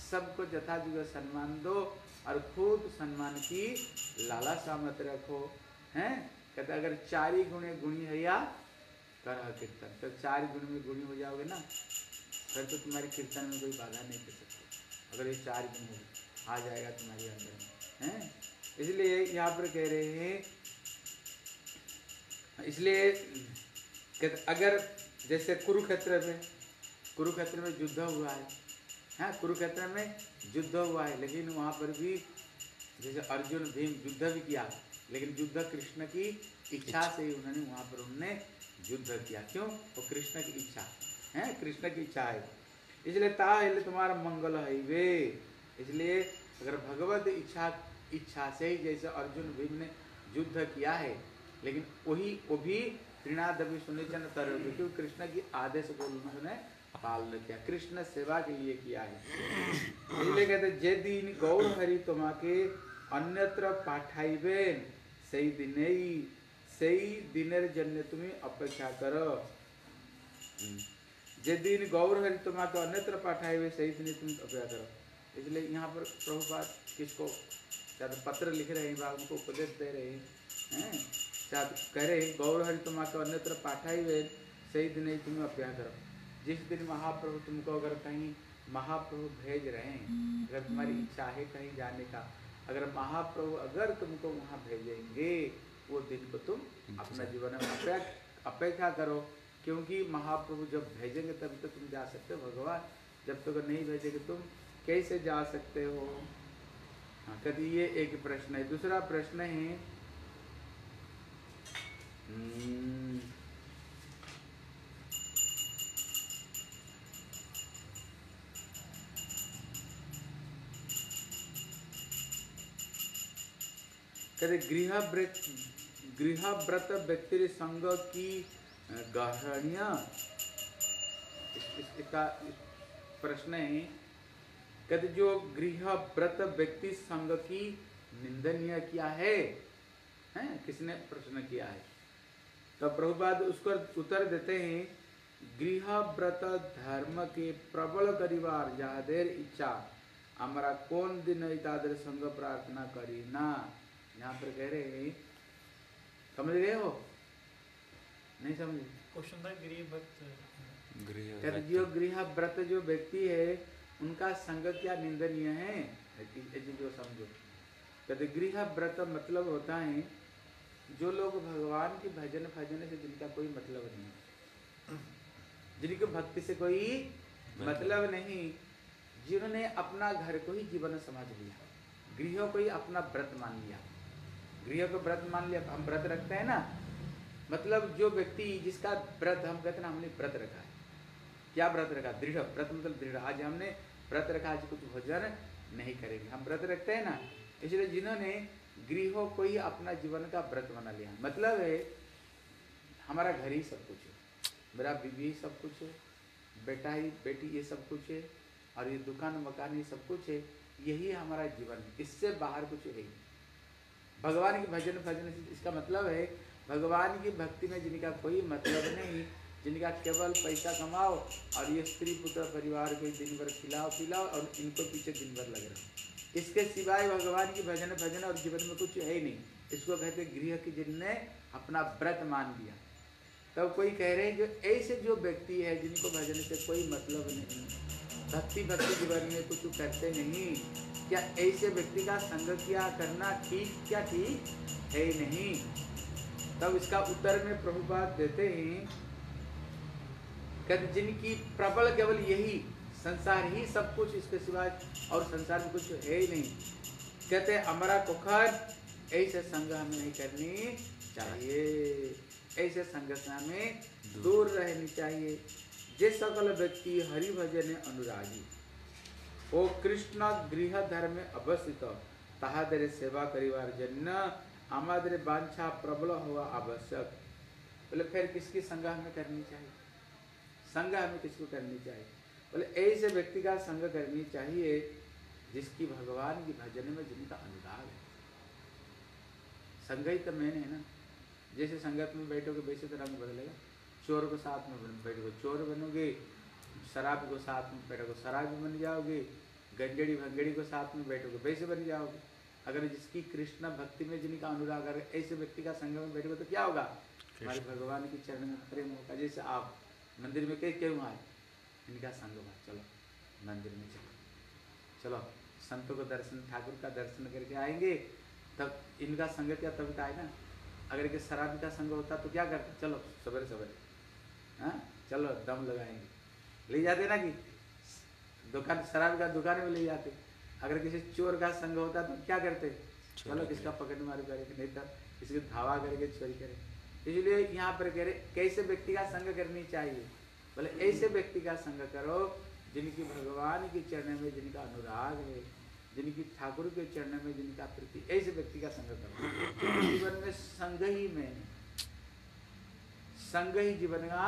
[SPEAKER 1] सबको जथा जुग सम्मान दो और खुद सम्मान की लालसा मत रखो। हैं? कहते अगर चार गुणे गुणी है या कर कीर्तन। तो चार गुण में गुणी हो जाओगे ना, फिर तो तुम्हारे कीर्तन में कोई बाधा नहीं कर सकते। अगर ये चार गुण आ जाएगा तुम्हारे अंदर में, हैं? इसलिए यहाँ पर कह रहे हैं, इसलिए अगर जैसे कुरुक्षेत्र में कुरुक्षेत्र में युद्ध हुआ है हाँ कुरुक्षेत्र में युद्ध हुआ है, लेकिन वहाँ पर भी जैसे अर्जुन भीम युद्ध भी किया, लेकिन युद्ध कृष्ण की इच्छा से ही उन्होंने वहाँ पर उन्होंने युद्ध किया। क्यों? वो कृष्ण की इच्छा है। कृष्ण की इच्छा है। इसलिए ता इसलिए तुम्हारा मंगल है वे। इसलिए अगर भगवत इच्छा इच्छा से ही जैसे अर्जुन भीम ने युद्ध किया है, लेकिन वही, वो भी त्रिनादवी सुनिचन तर क्योंकि कृष्ण की आदेश को उन्होंने पालन किया। कृष्ण सेवा के लिए किया है। इसलिए कहते यदि गौर हरि तुम्हारे अन्यत्र पाठाइबेन, सही दिन সেই দিনের জন্য তুমি অপেক্ষা করো যেদিন गौर हरि তোমাকে অন্যত্র পাঠাইবে সেই দিনে তুমি অপেক্ষা करो इसलिए यहाँ पर प्रभुपाद किसको शायद पत्र लिख रहे हैं बा उनको उपदेश दे रहे हैं हैं शायद कह रहे हैं गौर हरि तुम्हारे अन्यत्र पाठाई सही दिन ही तुम्हें अभ्यास करो जिस दिन महाप्रभु तुमको अगर कहीं महाप्रभु भेज रहे हैं अगर तुम्हारी इच्छा है कहीं जाने का अगर महाप्रभु अगर तुमको वहाँ भेजेंगे वो दिन को तुम अपना जीवन में अपेक्षा अपेक्षा करो? क्योंकि महाप्रभु जब भेजेंगे तभी तो तुम जा सकते हो भगवान। जब तक तो नहीं भेजेंगे तुम कैसे जा सकते हो? हाँ कभी ये एक प्रश्न है। दूसरा प्रश्न है कहते गृह व्रत गृह व्रत व्यक्ति संग की गहणिया इसका प्रश्न है कहते जो गृह व्रत व्यक्ति संग की निंदनीय क्या है? हैं? किसने प्रश्न किया है? तो प्रभुपाद उसको उत्तर देते हैं गृह व्रत धर्म के प्रबल करिवार जादेर इच्छा हमारा कौन दिन इतादर संग प्रार्थना करी ना? यहाँ पर कह रहे हैं समझ गए हो नहीं समझे?
[SPEAKER 3] क्वेश्चन था गरीब भक्त
[SPEAKER 2] गृह
[SPEAKER 1] कहते जो गृह व्रत जो व्यक्ति है उनका संग क्या निंदनीय है? जो समझो। कहते गृह व्रत मतलब होता है जो लोग भगवान की भजन भजन से जिनका कोई मतलब नहीं। जिनकी भक्ति से कोई मतलब नहीं जिन्होंने अपना घर को ही जीवन समझ लिया। गृह को ही अपना व्रत मान लिया। गृह को व्रत मान लिया हम व्रत रखते हैं ना। मतलब जो व्यक्ति, जिसका व्रत, हम कहते ना, हमने व्रत रखा है। क्या व्रत रखा? दृढ़, व्रत मतलब दृढ़। आज हमने व्रत रखा, आज कुछ भोजन नहीं करेंगे। हम व्रत रखते हैं ना। इसलिए जिन्होंने गृहों को ही अपना जीवन का व्रत बना लिया। मतलब है, हमारा घर ही सब कुछ है। मेरा बीवी ही सब कुछ है। बेटा ही, बेटी ये सब कुछ है। और ये दुकान, मकान ये सब कुछ है। यही हमारा जीवन है। इससे बाहर कुछ है ही। भगवान की भजन भजन, इसका मतलब है, भगवान की भक्ति में जिनका कोई मतलब नहीं, जिनका केवल पैसा कमाओ और ये स्त्री, पुत्र, परिवार को दिन भर खिलाओ, पिलाओ और इनको पीछे दिन भर लग रहा इसके सिवाय भगवान की भजन भजन और जीवन में कुछ है ही नहीं। इसको कहते गृह की जिनने अपना व्रत मान लिया। तब तो कोई कह रहे हैं जो ऐसे जो व्यक्ति है जिनको भजन से कोई मतलब नहीं भक्ति भक्ति जीवन में कुछ करते नहीं। क्या ऐसे व्यक्ति का संग किया करना ठीक क्या ठीक है नहीं? तब इसका उत्तर में प्रभुपाद देते हैं जिनकी प्रबल केवल यही, संसार ही सब कुछ इसके सिवाय और संसार में कुछ है ही नहीं। कहते, हमारा कुखर ऐसे संग हमें नहीं करनी चाहिए। ऐसे संगठना में दूर रहनी चाहिए। जे सकल व्यक्ति हरि भजन अनुरागी ओ कृष्ण गृह धर्म अवस्थित। ताहादरे सेवा करिवार जन्य हमारे बांछा प्रबल हुआ आवश्यक। बोले, फिर किसकी संग हमें करनी चाहिए? संग हमें किसको करनी चाहिए? बोले, ऐसे व्यक्ति का संग करनी चाहिए, जिसकी भगवान की भजन में जिनका अनुराग है। संग ही तो मेन है ना। जैसे संगत में बैठोगे, वैसे तो रंग बदलेगा। चोर को साथ में बैठोगे, चोर बनोगे, शराब को साथ में बैठोगे, शराब बन जाओगे। गंजड़ी भंगड़ी को साथ में बैठोगे वैसे बन जाओगे। अगर जिसकी कृष्ण भक्ति में जिनका अनुराग अगर ऐसे व्यक्ति का संग में बैठोगे तो क्या होगा? हमारे भगवान की चरण में प्रेम होगा। जैसे आप मंदिर में कई क्यों आए इनका संग हुआ चलो मंदिर में चलो। चलो संतों को दर्शन ठाकुर का दर्शन करके आएँगे। तब इनका संग क्या तब का है ना? अगर के शराब का संग होता तो क्या करते? चलो सवेरे सवेरे। हाँ? चलो दम लगाएँगे। ले जाते ना कि? दुकान शराब का दुकान में ले जाते। अगर किसी चोर का संग होता तो क्या करते? चलो किसका पकड़ मार करेंगे नहीं तो किसी को धावा करके चोरी करे। इसलिए यहाँ पर कह रहे कैसे व्यक्ति का संग करनी चाहिए? बोले ऐसे व्यक्ति का संग करो जिनकी भगवान के चरण में जिनका अनुराग है जिनकी ठाकुर के चरण में जिनका प्रीति ऐसे व्यक्ति का संग करो। जीवन में संग ही में संग ही जीवन का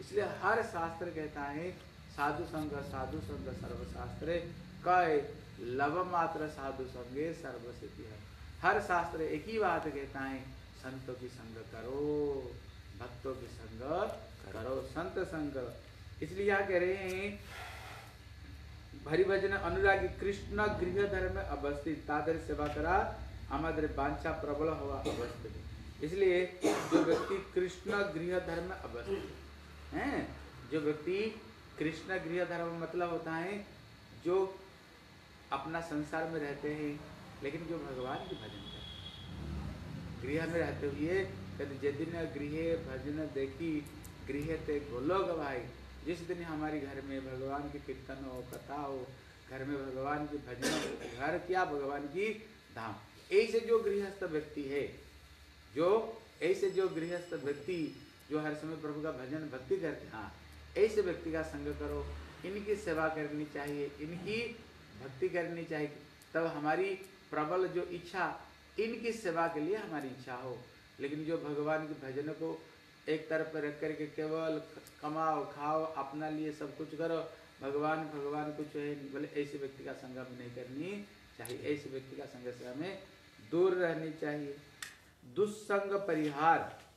[SPEAKER 1] इसलिए हर शास्त्र कहता है साधु संग साधु संग, सर्वशास्त्र कय लव मात्र साधु संगे सर्व सिद्धि है। हर शास्त्र एक ही बात कहता है, संतों की संग करो, भक्तों की संग करो, संत संग। इसलिए यहाँ कह रहे हैं भरिभजन अनुरागी कृष्ण गृह धर्म में अवस्थित तादर सेवा करा हमारे बांछा प्रबल हुआ अवस्थित। इसलिए जो व्यक्ति कृष्ण गृह धर्म में अवस्थित है, जो व्यक्ति कृष्ण गृह धर्म मतलब होता है जो अपना संसार में रहते हैं लेकिन जो भगवान की भजन करते गृह में रहते हुए कहते जदिन गृह भजन देखी गृह ते गोलोक भाई जिस दिन हमारे घर में भगवान की कीर्तन हो कथा हो घर में भगवान की भजन हो घर क्या भगवान की धाम। ऐसे जो गृहस्थ व्यक्ति है जो ऐसे जो गृहस्थ व्यक्ति जो हर समय प्रभु का भजन भक्ति करते हाँ, ऐसे व्यक्ति का संग करो, इनकी सेवा करनी चाहिए, इनकी भक्ति करनी चाहिए, तब हमारी प्रबल जो इच्छा, इनकी सेवा के लिए हमारी इच्छा हो। लेकिन जो भगवान के भजन को एक तरफ़ रख करके केवल कमाओ, खाओ, अपना लिए सब कुछ करो, भगवान भगवान कुछ है, बोले ऐसे व्यक्ति का संग हमें नहीं करनी चाहिए। ऐसे व्यक्ति का संग से हमें दूर रहनी चाहिए। दुस्संग परिहार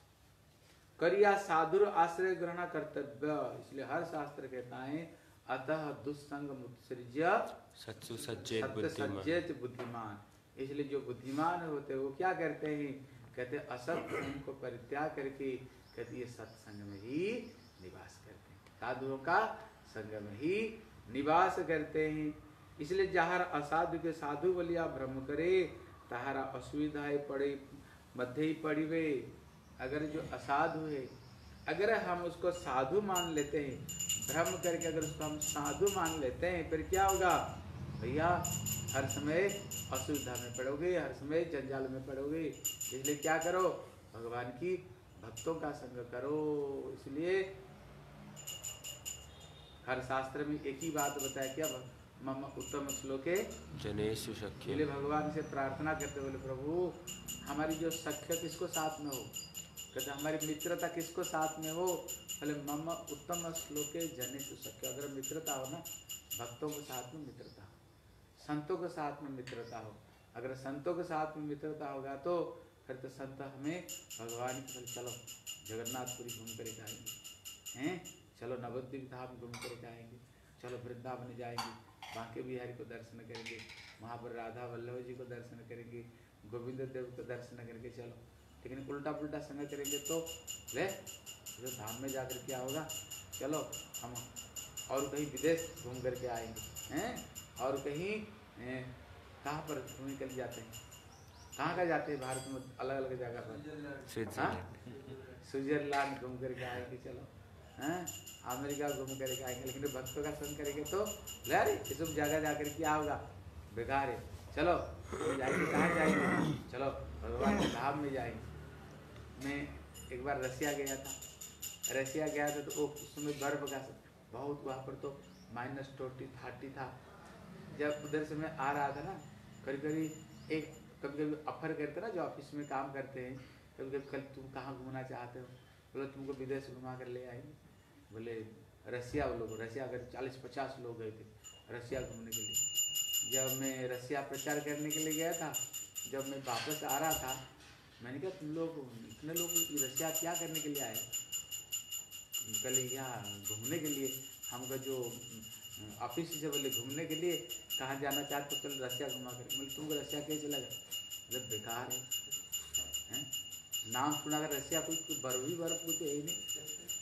[SPEAKER 1] करिया साधुर आश्रय ग्रहण कर्तव्य। इसलिए हर शास्त्र कहता है अतः दुस्संग मुत्सृज्य
[SPEAKER 2] सत्सु बुद्धिमान।
[SPEAKER 1] सज्जेत बुद्धिमान। इसलिए जो बुद्धिमान होते हैं वो क्या करते हैं? कहते असत को परित्याग करके कहते ये सत्संग में ही निवास करते हैं। साधुओं का संग में ही निवास करते हैं। इसलिए जहार असाधु के साधु बलिया भ्रम करे तहारा असुविधाएँ पड़े मध्य ही पड़िवे अगर जो असाधु है अगर हम उसको साधु मान लेते हैं भ्रम करके अगर उसको हम साधु मान लेते हैं फिर क्या होगा? भैया हर समय असुविधा में पड़ोगे हर समय जंजाल में पड़ोगे। इसलिए क्या करो? भगवान की भक्तों का संग करो। इसलिए हर शास्त्र में एक ही बात बताया क्या मम उत्तम श्लोके। इसलिए भगवान से प्रार्थना करते बोले प्रभु हमारी जो सख्य किसको साथ में हो? कहते हमारी मित्रता किसको साथ में हो? बोले मम उत्तम श्लोके जने सख्य अगर मित्रता हो ना, भक्तों के साथ में मित्रता हो, संतों के साथ में मित्रता हो। अगर संतों के साथ में मित्रता होगा तो फिर तो संत हमें भगवान की चलो, जगन्नाथपुरी घूम कर आएँगे हैं? चलो, नवद्वीप धाम घूम कर आएँगे चलो, वृंदावन जाएँगे। बांके बिहारी को दर्शन करेंगे। वहाँ पर राधा वल्लभ जी को दर्शन करेंगे। गोविंद देव को दर्शन करके चलो लेकिन उल्टा पुल्टा संग करेंगे तो ले जो धाम में जाकर क्या होगा? चलो हम और कहीं विदेश घूम करके आएँगे हैं? और कहीं कहाँ पर घूमने के लिए जाते हैं? कहाँ कहाँ जाते हैं? भारत में अलग अलग जगह पर।
[SPEAKER 2] स्विट्जरलैंड।
[SPEAKER 1] स्विट्जरलैंड घूम करके आएँगे चलो हैं? अमेरिका घूम करके आएँगे लेकिन भक्तों का संग करेंगे तो अरे ये सब जगह जाकर क्या होगा? बेकार है चलो जाएँगे कहाँ जाएँगे? चलो भगवान के धाम में जाएँगे। मैं एक बार रसिया गया था। रसिया गया था तो वो उस समय बर्फ़ का बहुत वहाँ पर तो माइनस ट्वेंटी थर्टी था। जब उधर से मैं आ रहा था ना कभी कभी एक कभी कभी ऑफ़र करते ना जो ऑफ़िस में काम करते हैं कभी कभी कल तुम कहाँ घूमना चाहते हो? बोले, तुमको विदेश घुमा कर ले आएँगे। बोले रसिया वो लोग रसिया अगर चालीस, पचास लोग गए थे रसिया घूमने के लिए। जब मैं रसिया प्रचार करने के लिए गया था, जब मैं वापस आ रहा था मैंने कहा, तुम लोग, इतने लोग रशिया क्या करने के लिए आए? कल यहाँ घूमने के लिए, हमका जो ऑफ़िस से बोले घूमने के लिए, कहाँ जाना चाहते तो चल रसिया घुमा कर। बोले, तुमको रसिया कैसे लगा? मतलब बेकार है। हैं? नाम सुना कर रसिया कुछ कुछ बर्फ़ ही बर्फ़ कुछ है ही नहीं।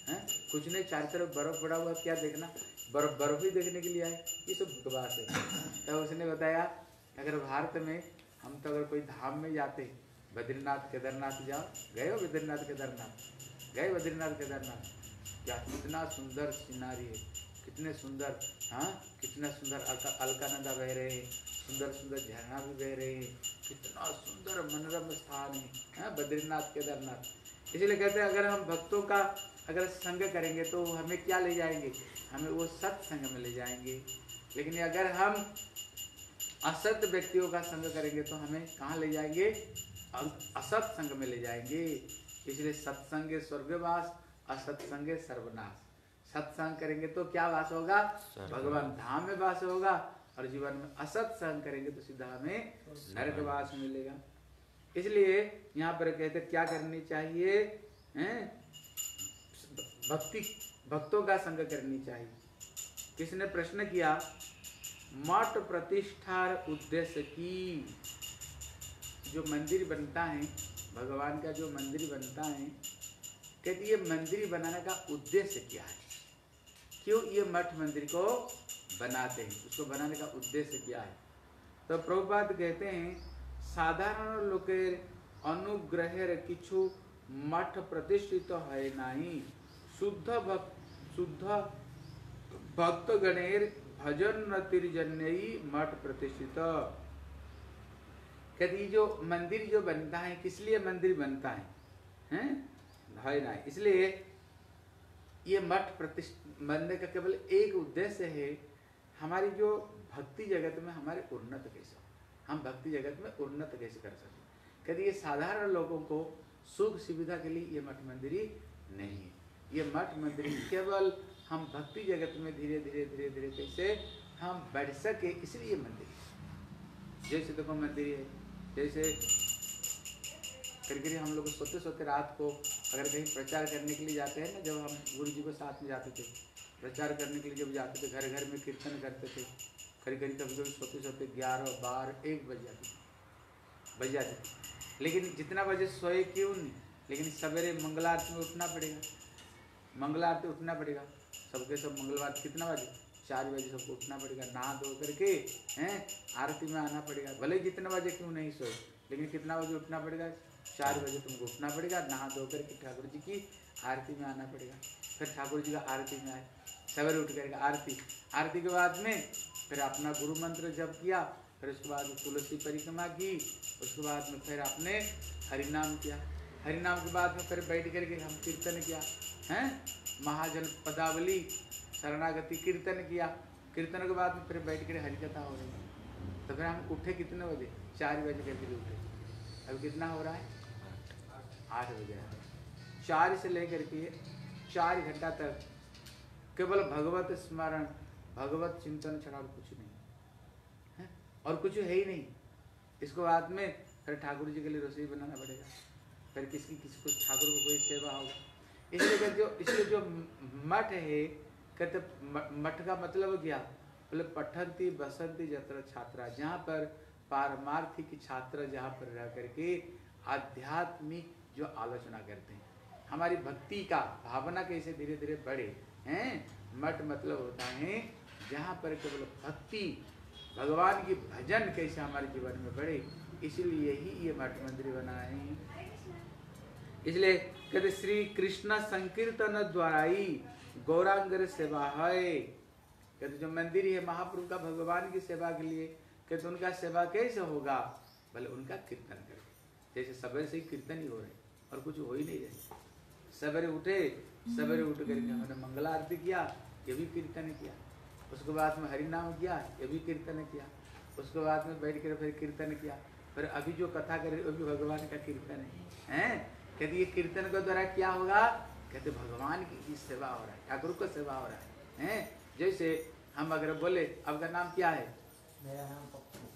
[SPEAKER 1] हैं? कुछ नहीं, चार तरफ़ बर्फ़ पड़ा हुआ क्या देखना? बर्फ़ बर्फ़ ही देखने के लिए आए। ये सब बकवास है। तो उसने बताया, अगर भारत में हम तो अगर कोई धाम में जाते बद्रीनाथ केदारनाथ जाओ। गए हो बद्रीनाथ केदारनाथ? गए बद्रीनाथ केदारनाथ? क्या कितना सुंदर सिनारी है। कितने सुंदर हाँ? कितना सुंदर अलका अलकानंदा बह रहे हैं। सुंदर सुंदर झरना भी बह रहे हैं। कितना सुंदर मनोरम स्थान है हाँ? बद्रीनाथ केदारनाथ। इसलिए कहते हैं, अगर हम भक्तों का अगर संग करेंगे तो हमें क्या ले जाएँगे? हमें वो सत्संग में ले जाएँगे। लेकिन अगर हम असत्य व्यक्तियों का संग करेंगे तो हमें कहाँ ले जाएँगे? असत संग में ले जाएँगे। इसलिए सत्संग स्वर्गवास असत्संग सर्वनाश। सत्संग करेंगे तो क्या वास होगा? भगवान धाम में वास होगा और जीवन में असत्संग करेंगे तो सीधा हमें नरक वास मिलेगा। इसलिए यहाँ पर कहते क्या करनी चाहिए? हैं? भक्ति भक्तों का संग करनी चाहिए। किसने प्रश्न किया? मठ प्रतिष्ठा उद्देश्य की। जो मंदिर बनता है, भगवान का जो मंदिर बनता है, कहते ये मंदिर बनाने का उद्देश्य क्या है? क्यों ये मठ मंदिर को बनाते हैं? उसको बनाने का उद्देश्य क्या है? तो प्रभुपाद कहते हैं, साधारण लोकेर अनुग्रहेर किछु मठ प्रतिष्ठित है नहीं। शुद्ध भक्त शुद्ध भक्त गणेर भजन नतिर्जन्य मठ प्रतिष्ठित। कहती जो मंदिर जो बनता है, किस लिए मंदिर बनता है? हैं? है ना इसलिए ये मठ प्रतिष्ठ, बनने का केवल एक उद्देश्य है हमारी जो भक्ति जगत में हमारे उन्नत कैसे हम भक्ति जगत में उन्नत कैसे कर सकते कहते ये साधारण लोगों को सुख सुविधा के लिए ये मठ मंदिर नहीं है। ये मठ मंदिर केवल हम भक्ति जगत में धीरे धीरे धीरे धीरे कैसे हम बढ़ सके, इसलिए मंदिर जैसे देखो मंदिर है। जैसे कभी कभी हम लोग सोते सोते रात को अगर कहीं प्रचार करने के लिए जाते हैं ना, जब हम गुरु जी को साथ में जाते थे, प्रचार करने के लिए जब जाते थे घर घर में कीर्तन करते थे कभी कभी कभी कभी सोते सोते ग्यारह, बारह, एक बज जाते बज जाते थे। लेकिन जितना बजे सोए क्यों नहीं? लेकिन सवेरे मंगलारती में उठना पड़ेगा, मंगलारती उठना पड़ेगा, सबके सब मंगलवार कितना बजे? चार बजे सबको उठना पड़ेगा, नहा धो करके, हैं? आरती में आना पड़ेगा। भले कितने बजे क्यों नहीं सोए, लेकिन कितना बजे उठना पड़ेगा? चार बजे तुमको उठना पड़ेगा, नहा धो करके ठाकुर जी की आरती में आना पड़ेगा। फिर ठाकुर जी का आरती में आए। सवेरे उठ करके आरती। आरती के बाद में फिर अपना गुरु मंत्र जप किया, फिर उसके बाद तुलसी परिक्रमा की, उसके बाद में फिर आपने हरिनाम किया। हरिनाम के बाद में फिर बैठ करके हम कीर्तन किया, हैं? महाजन पदावली शरणागति कीर्तन किया। कीर्तन के बाद में फिर बैठ कर हरिकथा हो रही। है तो फिर हम उठे कितने बजे? चार बजे के करके उठे। अब कितना हो रहा है? आठ बजे। चार से लेकर के चार घंटा तक केवल भगवत स्मरण, भगवत चिंतन छड़ा कुछ नहीं। है? और कुछ है ही नहीं। इसको बाद में फिर ठाकुर जी के लिए रसोई बनाना पड़ेगा। फिर किसकी किसी को ठाकुर को कोई सेवा होगा इसलिए जो इसलिए जो मठ है कहते मठ का मतलब क्या? बोले, पठंती, बसंती जत्र छात्रा। जहाँ पर पारमार्थिक छात्र जहाँ पर रह करके आध्यात्मिक जो आलोचना करते हैं। हमारी भक्ति का भावना कैसे धीरे धीरे बढ़े, हैं? मठ मतलब होता है जहाँ पर केवल भक्ति, भगवान की भजन कैसे हमारे जीवन में बढ़े, इसलिए ही ये मठ मंदिर बना है। इसलिए कहते, श्री कृष्ण संकीर्तन द्वारा ही गौरांग सेवा है। कहते जो मंदिर है महाप्रभु का भगवान की सेवा के लिए, कहते उनका सेवा कैसे होगा? भले उनका कीर्तन करें। जैसे सवेरे से ही कीर्तन ही हो रहे और कुछ हो ही नहीं रहे। सवेरे उठे, सवेरे उठ करके हमने मंगला आरती किया, ये भी कीर्तन किया। उसके बाद में हरि नाम किया, ये भी कीर्तन किया। उसके बाद में बैठ कर फिर कीर्तन किया। फिर अभी जो कथा करे वो भी भगवान का कीर्तन है। हैं? कहते, ये कीर्तन के द्वारा क्या होगा? कहते भगवान की सेवा हो रहा है ठाकुर का सेवा हो रहा है हैं? जैसे हम अगर बोले आपका नाम क्या है?
[SPEAKER 3] मेरा नाम पप्पू।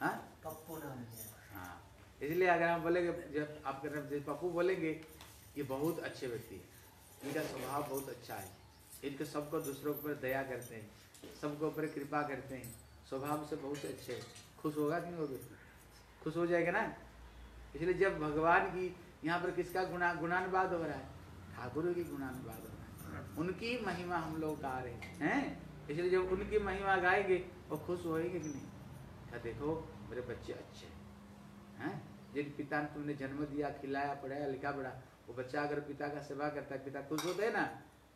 [SPEAKER 1] हाँ?
[SPEAKER 3] पप्पू नाम है
[SPEAKER 1] हाँ। इसलिए अगर हम बोलेंगे जब आप जैसे पप्पू बोलेंगे ये बहुत अच्छे व्यक्ति है इनका स्वभाव बहुत अच्छा है इनके सबको दूसरों के ऊपर दया करते हैं सबके ऊपर कृपा करते हैं स्वभाव से बहुत अच्छे खुश होगा कि नहीं होगा? खुश हो जाएगा ना? इसलिए जब भगवान की यहाँ पर किसका गुणा गुणानुवाद हो रहा है? ठाकुर की गुणानुवाद हो रहा है उनकी महिमा हम लोग गा रहे हैं इसलिए जब उनकी महिमा गाएँगे, वो खुश होएँगे कि नहीं? क्या देखो, मेरे बच्चे अच्छे हैं हैं? जिन पिता ने तुमने जन्म दिया, खिलाया, पढ़ाया, लिखा, पढ़ा, वो बच्चा अगर पिता का सेवा करता है, पिता खुश होते हैं ना?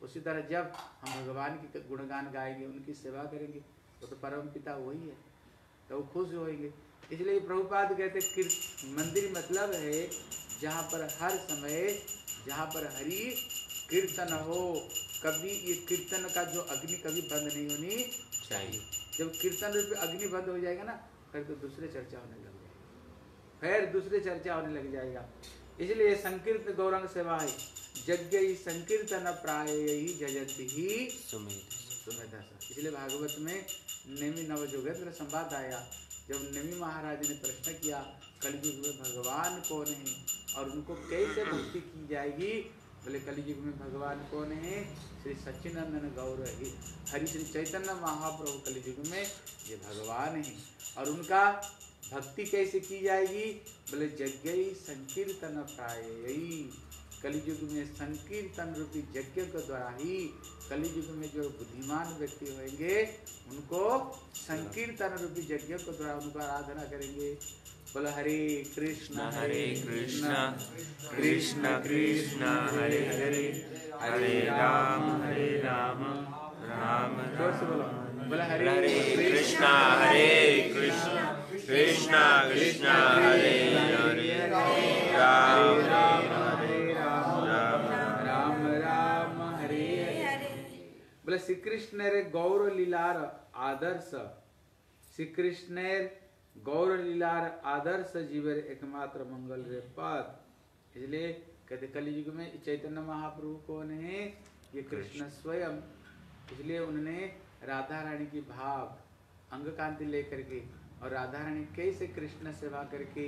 [SPEAKER 1] उसी तरह जब हम भगवान की गुणगान गाएँगे, उनकी सेवा करेंगे, वो तो परम पिता वही है तो वो खुश होएँगे। इसलिए प्रभुपाद कहते मंदिर मतलब है जहाँ पर हर समय जहाँ पर हरि कीर्तन हो कभी ये कीर्तन का जो अग्नि कभी बंद नहीं होनी चाहिए। जब कीर्तन रूप अग्नि बंद हो जाएगा ना फिर तो दूसरे चर्चा होने लग जाएगी। फिर दूसरे चर्चा होने लग जाएगा। इसलिए संकीर्त गौरंग सेवा है यज्ञ ही संकीर्तन प्राय ही जजत ही
[SPEAKER 2] सुमेध।
[SPEAKER 1] सुमेधा इसलिए भागवत में नेमी नवजोगेंद्र संवाद आया। जब नेमी महाराज ने प्रश्न किया कलयुग में भगवान कौन है? और उनको कैसे भक्ति की जाएगी? बोले, कलयुग में भगवान कौन है? श्री सच्चिनंदन गौर हरि श्री चैतन्य महाप्रभु कलयुग में ये भगवान है। और उनका भक्ति कैसे की जाएगी? बोले, यज्ञ संकीर्तन प्राय कलयुग में संकीर्तन रूपी यज्ञ के द्वारा ही कलयुग में जो बुद्धिमान व्यक्ति होंगे, उनको संकीर्तन रूपी यज्ञ के द्वारा उनको आराधना करेंगे। बोलो हरे कृष्ण
[SPEAKER 2] हरे कृष्ण कृष्ण कृष्ण हरे हरे हरे राम हरे राम राम
[SPEAKER 1] बोलो हरे
[SPEAKER 2] हरे कृष्ण हरे कृष्ण कृष्ण कृष्ण हरे हरे राम राम
[SPEAKER 1] हरे राम
[SPEAKER 2] राम
[SPEAKER 1] राम राम हरे हरे बोले श्री कृष्ण रे गौर लीलार आदर्श श्री कृष्णेर गौर लीलार आदर्श जीवर एकमात्र मंगल रे पद। इसलिए कहते कलयुग में चैतन्य महाप्रभु कौन है? ये कृष्ण स्वयं। इसलिए उन्होंने राधा रानी की भाव अंग कांति लेकर के और राधा रानी कैसे कृष्ण सेवा करके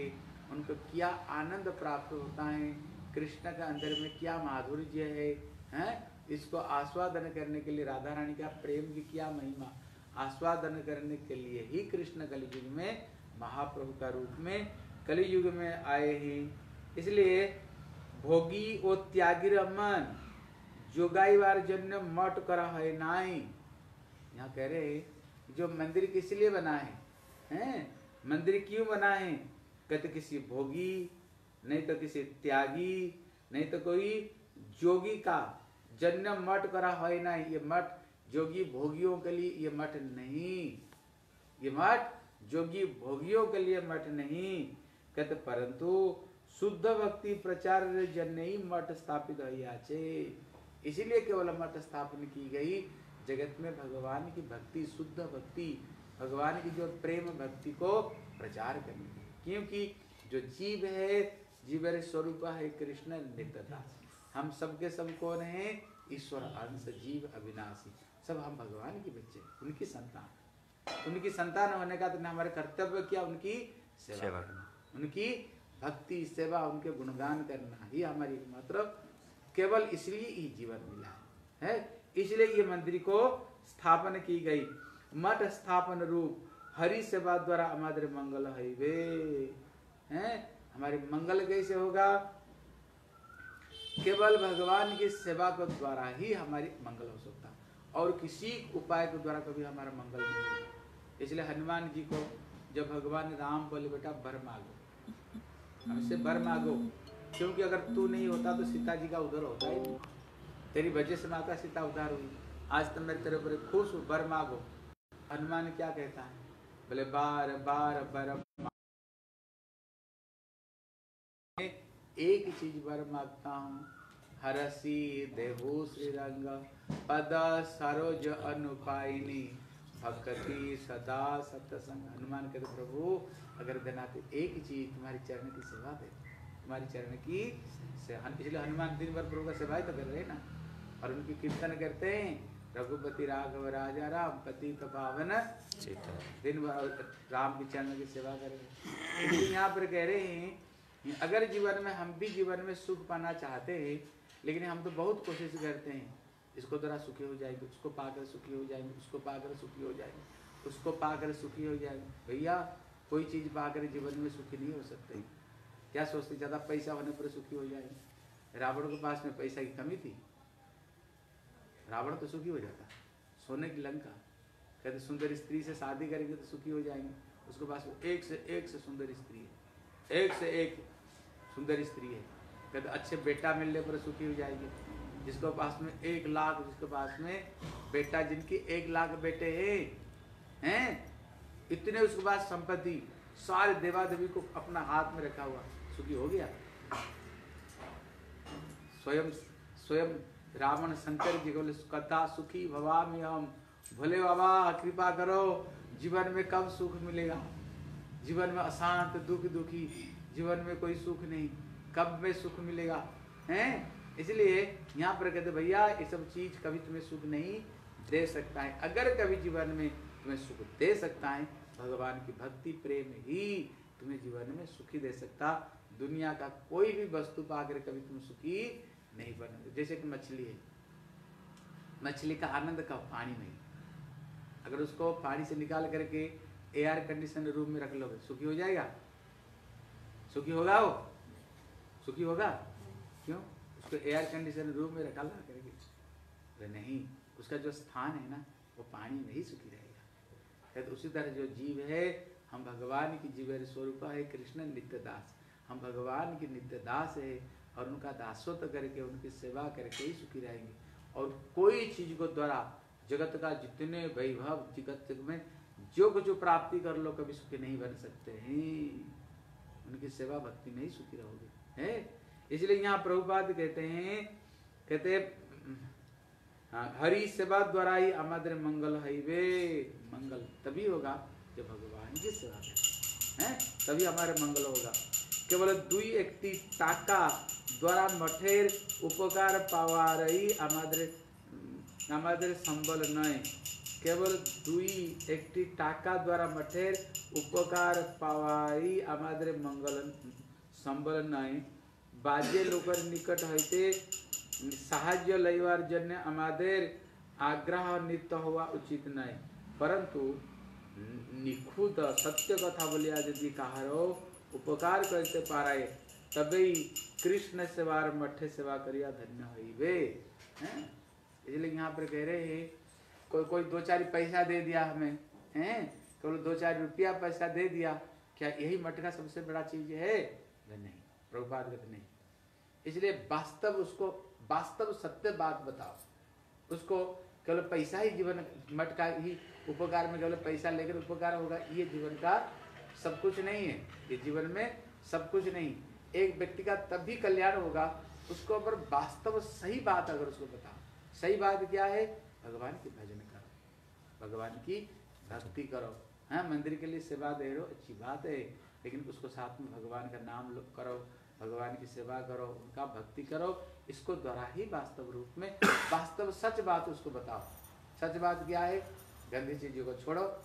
[SPEAKER 1] उनको क्या आनंद प्राप्त होता है कृष्ण के अंदर में क्या माधुर्य है हैं? इसको आस्वादन करने के लिए राधा रानी का प्रेम की क्या महिमा। आस्वादन करने के लिए ही कृष्ण कलयुग में महाप्रभु का रूप में कलयुग में आए हैं। इसलिए भोगी ओ त्यागी मन, जोगाईवार जन्य मठ करा है नाई। यहाँ कह रहे जो मंदिर किस लिए बना है? हैं? मंदिर क्यों बना है? कहते किसी भोगी, नहीं तो किसी त्यागी, नहीं तो कोई जोगी का जन्य मठ करा है ना। ये मठ जोगी भोगियों के लिए, ये मठ नहीं। ये मठ जोगी भोगियों के लिए मठ नहीं। कहते, परंतु शुद्ध भक्ति प्रचार जन ही मठ स्थापित है इसीलिए केवल मठ स्थापन की गई। जगत में भगवान की भक्ति, शुद्ध भक्ति, भगवान की जो प्रेम भक्ति को प्रचार करने क्योंकि जो जीव है जीव स्वरूप है कृष्ण नित्यता हम सबके सब कौन है? ईश्वर अंश जीव अविनाशी। सब हम भगवान के बच्चे उनकी संतान। उनकी संतान होने का तो हमारे कर्तव्य किया उनकी सेवा
[SPEAKER 2] सेवा
[SPEAKER 1] करना। उनकी भक्ति सेवा उनके गुणगान करना ही हमारी मतलब केवल इसलिए ही जीवन मिला है, है? इसलिए ये मंदिर को स्थापन की गई। मठ स्थापन रूप हरि सेवा द्वारा हमारे मंगल है वे हैं? हमारे मंगल कैसे होगा? केवल भगवान की सेवा के द्वारा ही हमारी मंगल हो सकता। और किसी उपाय के द्वारा कभी हमारा मंगल नहीं होगा। इसलिए हनुमान जी को जब भगवान राम बोले, बेटा वर मांगो। हमसे वर मांगो, क्योंकि अगर तू नहीं होता तो सीता जी का उधर होता ही नहीं। तेरी वजह से माता सीता उधार हुई। आज तो मैं तेरे ऊपर खुश हूँ वर मांगो। हनुमान क्या कहता है? बोले, बार बार, बर एक चीज़ वर माँगता हूँ, हरसी देहु श्री रंग पद सरोज अनुपाइनी भक्ति सदा सत्संग। हनुमान कहते, प्रभु, अगर देना तो एक चीज़ तुम्हारी चरण की सेवा दे। तुम्हारी चरण की इसलिए हनुमान दिन भर प्रभु का सेवा ही तो कर रहे ना। और उनकी कीर्तन करते हैं। रघुपति राघव, राजा राम, पति पावन।
[SPEAKER 2] चित
[SPEAKER 1] दिन भर, राम के चरण की सेवा कर रहे हैं। यहाँ पर कह रहे हैं अगर जीवन में, हम भी जीवन में सुख पाना चाहते हैं, लेकिन हम तो बहुत कोशिश करते हैं। इसको जरा सुखी हो जाएँगे, उसको पाकर सुखी हो जाएँगे, उसको पाकर सुखी हो जाएँगे, उसको पाकर सुखी हो जाएँगे। भैया, कोई चीज़ पाकर जीवन में सुखी नहीं हो सकते। क्या सोचते, ज़्यादा पैसा होने पर सुखी हो जाएँगे? रावण के पास में पैसा की कमी थी। रावण तो सुखी हो जाता, सोने की लंका। कहते, सुंदर स्त्री से शादी करेंगे तो सुखी हो जाएँगे। उसके पास एक से एक से सुंदर स्त्री है। एक से एक सुंदर स्त्री है। कहते, अच्छे बेटा मिलने पर सुखी हो जाएगी। जिसके पास में एक लाख, जिसके पास में बेटा, जिनकी एक लाख बेटे हैं हैं? इतने उसके पास संपत्ति। सारे देवा देवी को अपना हाथ में रखा हुआ। सुखी हो गया? स्वयं स्वयं रावण शंकर जी बोले, कथा सुखी भवामी हम भोले बाबा, कृपा करो। जीवन में कब सुख मिलेगा? जीवन में अशांत दुख दुखी जीवन में कोई सुख नहीं। कब में सुख मिलेगा? हैं? इसलिए यहाँ पर कहते भैया, ये सब चीज़ कभी तुम्हें सुख नहीं दे सकता है। अगर कभी जीवन में तुम्हें सुख दे सकता है, भगवान की भक्ति, प्रेम ही तुम्हें जीवन में सुखी दे सकता। दुनिया का कोई भी वस्तु पाकर कभी तुम सुखी नहीं बनोगे जैसे कि मछली है। मछली का आनंद कब पानी में अगर उसको पानी से निकाल करके एयर कंडीशन रूम में रख लोगे, सुखी हो जाएगा? सुखी होगा वो? सुखी होगा? उसको एयर कंडीशन रूम में रखा, ला करके अरे नहीं, उसका जो स्थान है ना, वो पानी में ही सुखी रहेगा। तो उसी तरह जो जीव है, हम भगवान की जीव स्वरूप है कृष्ण नित्य दास हम भगवान की नित्य दास है और उनका दासत्व करके, उनकी सेवा करके ही सुखी रहेंगे। और कोई चीज़ को द्वारा जगत का जितने वैभव, जगत में जो कुछ प्राप्ति कर लो, कभी सुखी नहीं बन सकते हैं। उनकी सेवा भक्ति में ही सुखी रहोगे। है? इसलिए यहाँ प्रभुपाद कहते हैं कहते हाँ, हरि सेवा द्वारा ही हमारे मंगल हईवे मंगल तभी होगा जब भगवान की सेवा करें हैं तभी हमारे मंगल होगा केवल दुई একটি টাকা দ্বারা মঠের উপকার পাওয়ারই আমাদের আমাদের সম্বল নয় কেবল দুই একটি টাকা দ্বারা মঠের উপকার পাওয়াই আমাদের মঙ্গল সম্বল নয় बाजे लोकर निकट हईते सहाज्य लैवार जन्य आमादेर आग्रह नित्य हवा उचित नहीं परंतु निखुद सत्य कथा बोलिया यदि कहार उपकार करते पाराए तब कृष्ण सेवार और मठे सेवा करिया धन्य होइबे। हैं? इसलिए यहाँ पर कह रहे हैं, कोई कोई दो चार पैसा दे दिया हमें, हैं? कोई दो चार रुपया पैसा दे दिया, क्या यही मठ का सबसे बड़ा चीज़ है? नहीं, प्रभुपाद तो नहीं। इसलिए वास्तव उसको, वास्तव सत्य बात बताओ। उसको केवल पैसा ही जीवन मठ का ही उपकार में केवल पैसा लेकर उपकार होगा, ये जीवन का सब कुछ नहीं है। ये जीवन में सब कुछ नहीं। एक व्यक्ति का तब भी कल्याण होगा, उसको अगर वास्तव सही बात अगर उसको बताओ। सही बात क्या है? भगवान की भजन करो। भगवान की भक्ति करो। हाँ मंदिर के लिए सेवा दे रहे हो, अच्छी बात है। लेकिन उसको साथ में भगवान का नाम करो। भगवान की सेवा करो, उनका भक्ति करो, इसको द्वारा ही वास्तव रूप में, वास्तव सच बात उसको बताओ। सच बात क्या है? गंदी चीज़ों को छोड़ो।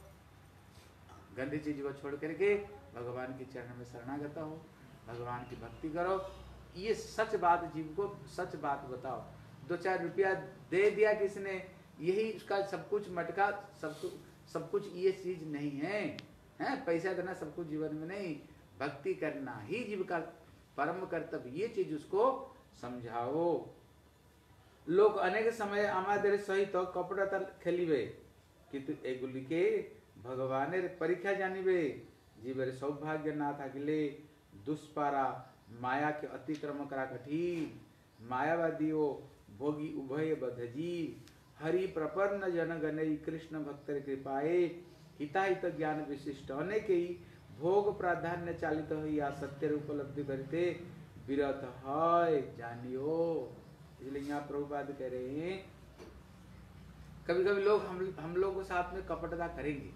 [SPEAKER 1] गंदी चीज़ को छोड़ करके भगवान के चरण में शरणागत हो, भगवान की भक्ति करो। ये सच बात जीव को सच बात बताओ। दो चार रुपया दे दिया किसने? यही उसका सब कुछ मटका, सब कुछ सब कुछ ये चीज़ नहीं है। हैं? पैसा देना सब कुछ जीवन में नहीं। भक्ति करना ही जीव का परम कर्तव्य ये चीज उसको समझाओ লোক অনেক সময় আমাদের সহিত কপটতা খেলিবে কিন্তু এগুলিকে ভগবানের পরীক্ষা জানিবে জীবের সৌভাগ্য না থাকিলে দুষ্পারা মায়াকে অতিক্রম করা কঠিন মায়াবাদী ও ভোগী উভয় বধজি হরি প্রপন্ন জনগণই কৃষ্ণ ভক্তের কৃপায়ে হিতাহিত জ্ঞান বিশিষ্ট भोग प्राधान्य चालित हो या सत्य उपलब्धि करते विरत है जानियो। इसलिए यहाँ प्रभुपाद कह रहे हैं कभी कभी लोग हम हम लोग को साथ में कपटता करेंगे।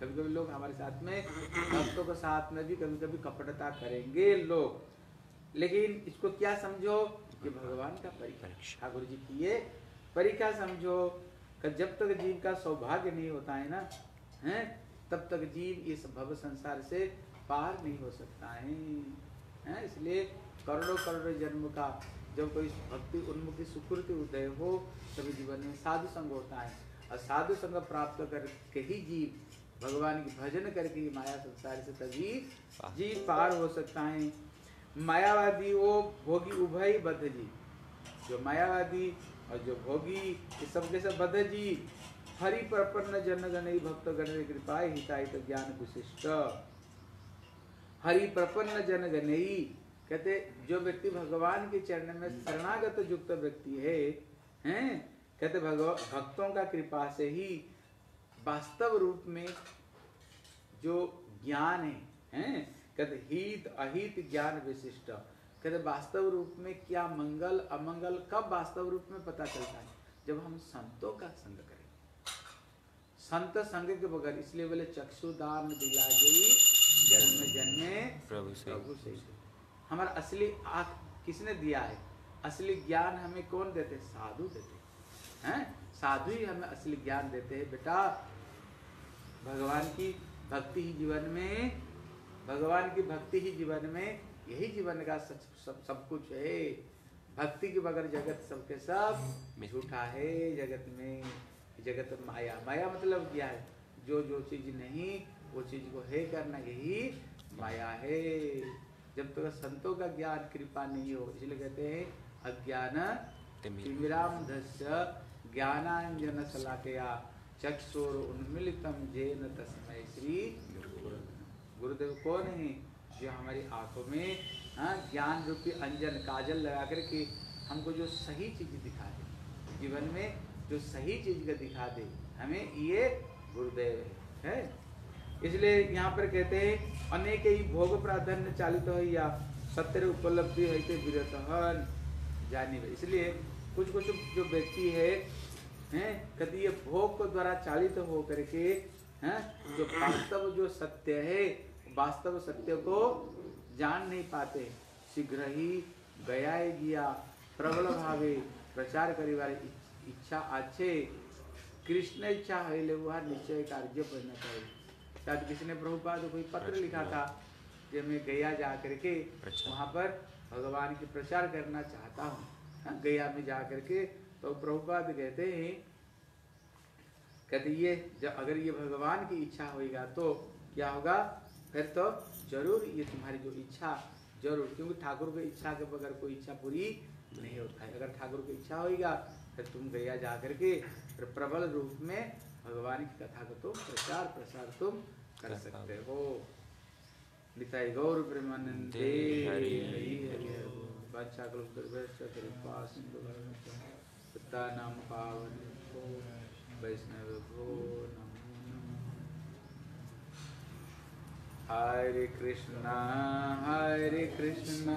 [SPEAKER 1] कभी कभी लोग हमारे साथ में भक्तों के साथ में भी कभी कभी कपटता करेंगे लोग। लेकिन इसको क्या समझो कि भगवान का परीक्षा। गुरु जी की ये परीक्षा समझो कि जब तक जीव का सौभाग्य नहीं होता है ना है तब तक जीव इस भव संसार से पार नहीं हो सकता है। हैं? इसलिए करोड़ों करोड़ों जन्म का जब कोई भक्ति, उन्मुखी, सुकृति उदय हो, तभी जीवन में साधु संग होता है। और साधु संग प्राप्त करके ही जीव, भगवान की भजन करके ही माया संसार से तभी जीव पार हो सकता है। मायावादी वो भोगी उभय बद्ध जी जो मायावादी और जो भोगी, ये सब के बद्ध जी हरि प्रपन्न जन गण भक्त गण कृपा हिताहित ज्ञान विशिष्ट। हरि प्रपन्न जन गणई कहते जो व्यक्ति भगवान के चरण में शरणागत युक्त व्यक्ति है, हैं, कहते भगवान भक्तों का कृपा से ही वास्तव रूप में जो ज्ञान है, हैं, कहते हित, अहित ज्ञान विशिष्ट। कहते वास्तव रूप में क्या मंगल, अमंगल कब वास्तव रूप में पता चलता है? जब हम संतों का संग करें। संत संग के बगैर इसलिए बोले चक्षुदान दिला गई जन्म जन्मे
[SPEAKER 2] प्रभु से।
[SPEAKER 1] प्रभु से। हमारा असली आँख किसने दिया है? असली ज्ञान हमें कौन देते? साधु देते। हैं? साधु ही हमें असली ज्ञान देते हैं। बेटा भगवान की भक्ति ही जीवन में भगवान की भक्ति ही जीवन में यही जीवन का सच सब सब कुछ है। भक्ति के बगैर जगत सबके सब झूठा है जगत में। जगत माया। माया मतलब क्या है? जो जो चीज़ नहीं वो चीज़ को है करना यही माया है। जब तक तो संतों का ज्ञान कृपा नहीं हो इसलिए कहते हैं अज्ञान तिमिराम धस्य ज्ञानांजन सलाकया। चक्षुर उन्मिलितम जेन तस्मय श्री गुरुदेव कौन है? जो हमारी आँखों में हाँ ज्ञान रूपी अंजन काजल लगा करके हमको जो सही चीज़ दिखा दे जीवन में जो सही चीज़ का दिखा दे, हमें ये गुरुदेव है? इसलिए यहाँ पर कहते हैं, अनेक ही भोग प्राधान्य चालित हो या सत्य उपलब्धि है विरत जानी इसलिए कुछ कुछ जो व्यक्ति है, हैं, कभी ये भोग को द्वारा चालित हो करके हैं, जो वास्तव जो सत्य है, वास्तव सत्य को जान नहीं पाते, शीघ्र ही गया प्रबल भावे प्रचार करी वाली इच्छा अच्छे। कृष्ण इच्छा है ले वह निश्चय कार्य बनना चाहिए। शायद किसी ने प्रभुपाद को कोई पत्र लिखा था कि मैं गया जा करके
[SPEAKER 2] अच्छा।
[SPEAKER 1] वहाँ पर भगवान की प्रचार करना चाहता हूँ। हाँ, गया में जा करके तो प्रभुपाद कहते हैं कहते ये जब अगर ये भगवान की इच्छा होगा तो क्या होगा? फिर तो ज़रूर ये तुम्हारी जो इच्छा ज़रूर क्योंकि ठाकुर की इच्छा के बगैर कोई इच्छा पूरी नहीं होता है। अगर ठाकुर की इच्छा होगा फिर तुम गया जा करके फिर प्रबल रूप में भगवान की कथा को तुम प्रचार प्रसार तुम कर सकते हो। निताई गौर प्रेमानंदे
[SPEAKER 2] हरि
[SPEAKER 1] हरि
[SPEAKER 2] हरि
[SPEAKER 1] हरि बादशाह कृपा सिंधु पिता नाम पावन वैष्णव भो नमः। हरे कृष्णा हरे कृष्णा।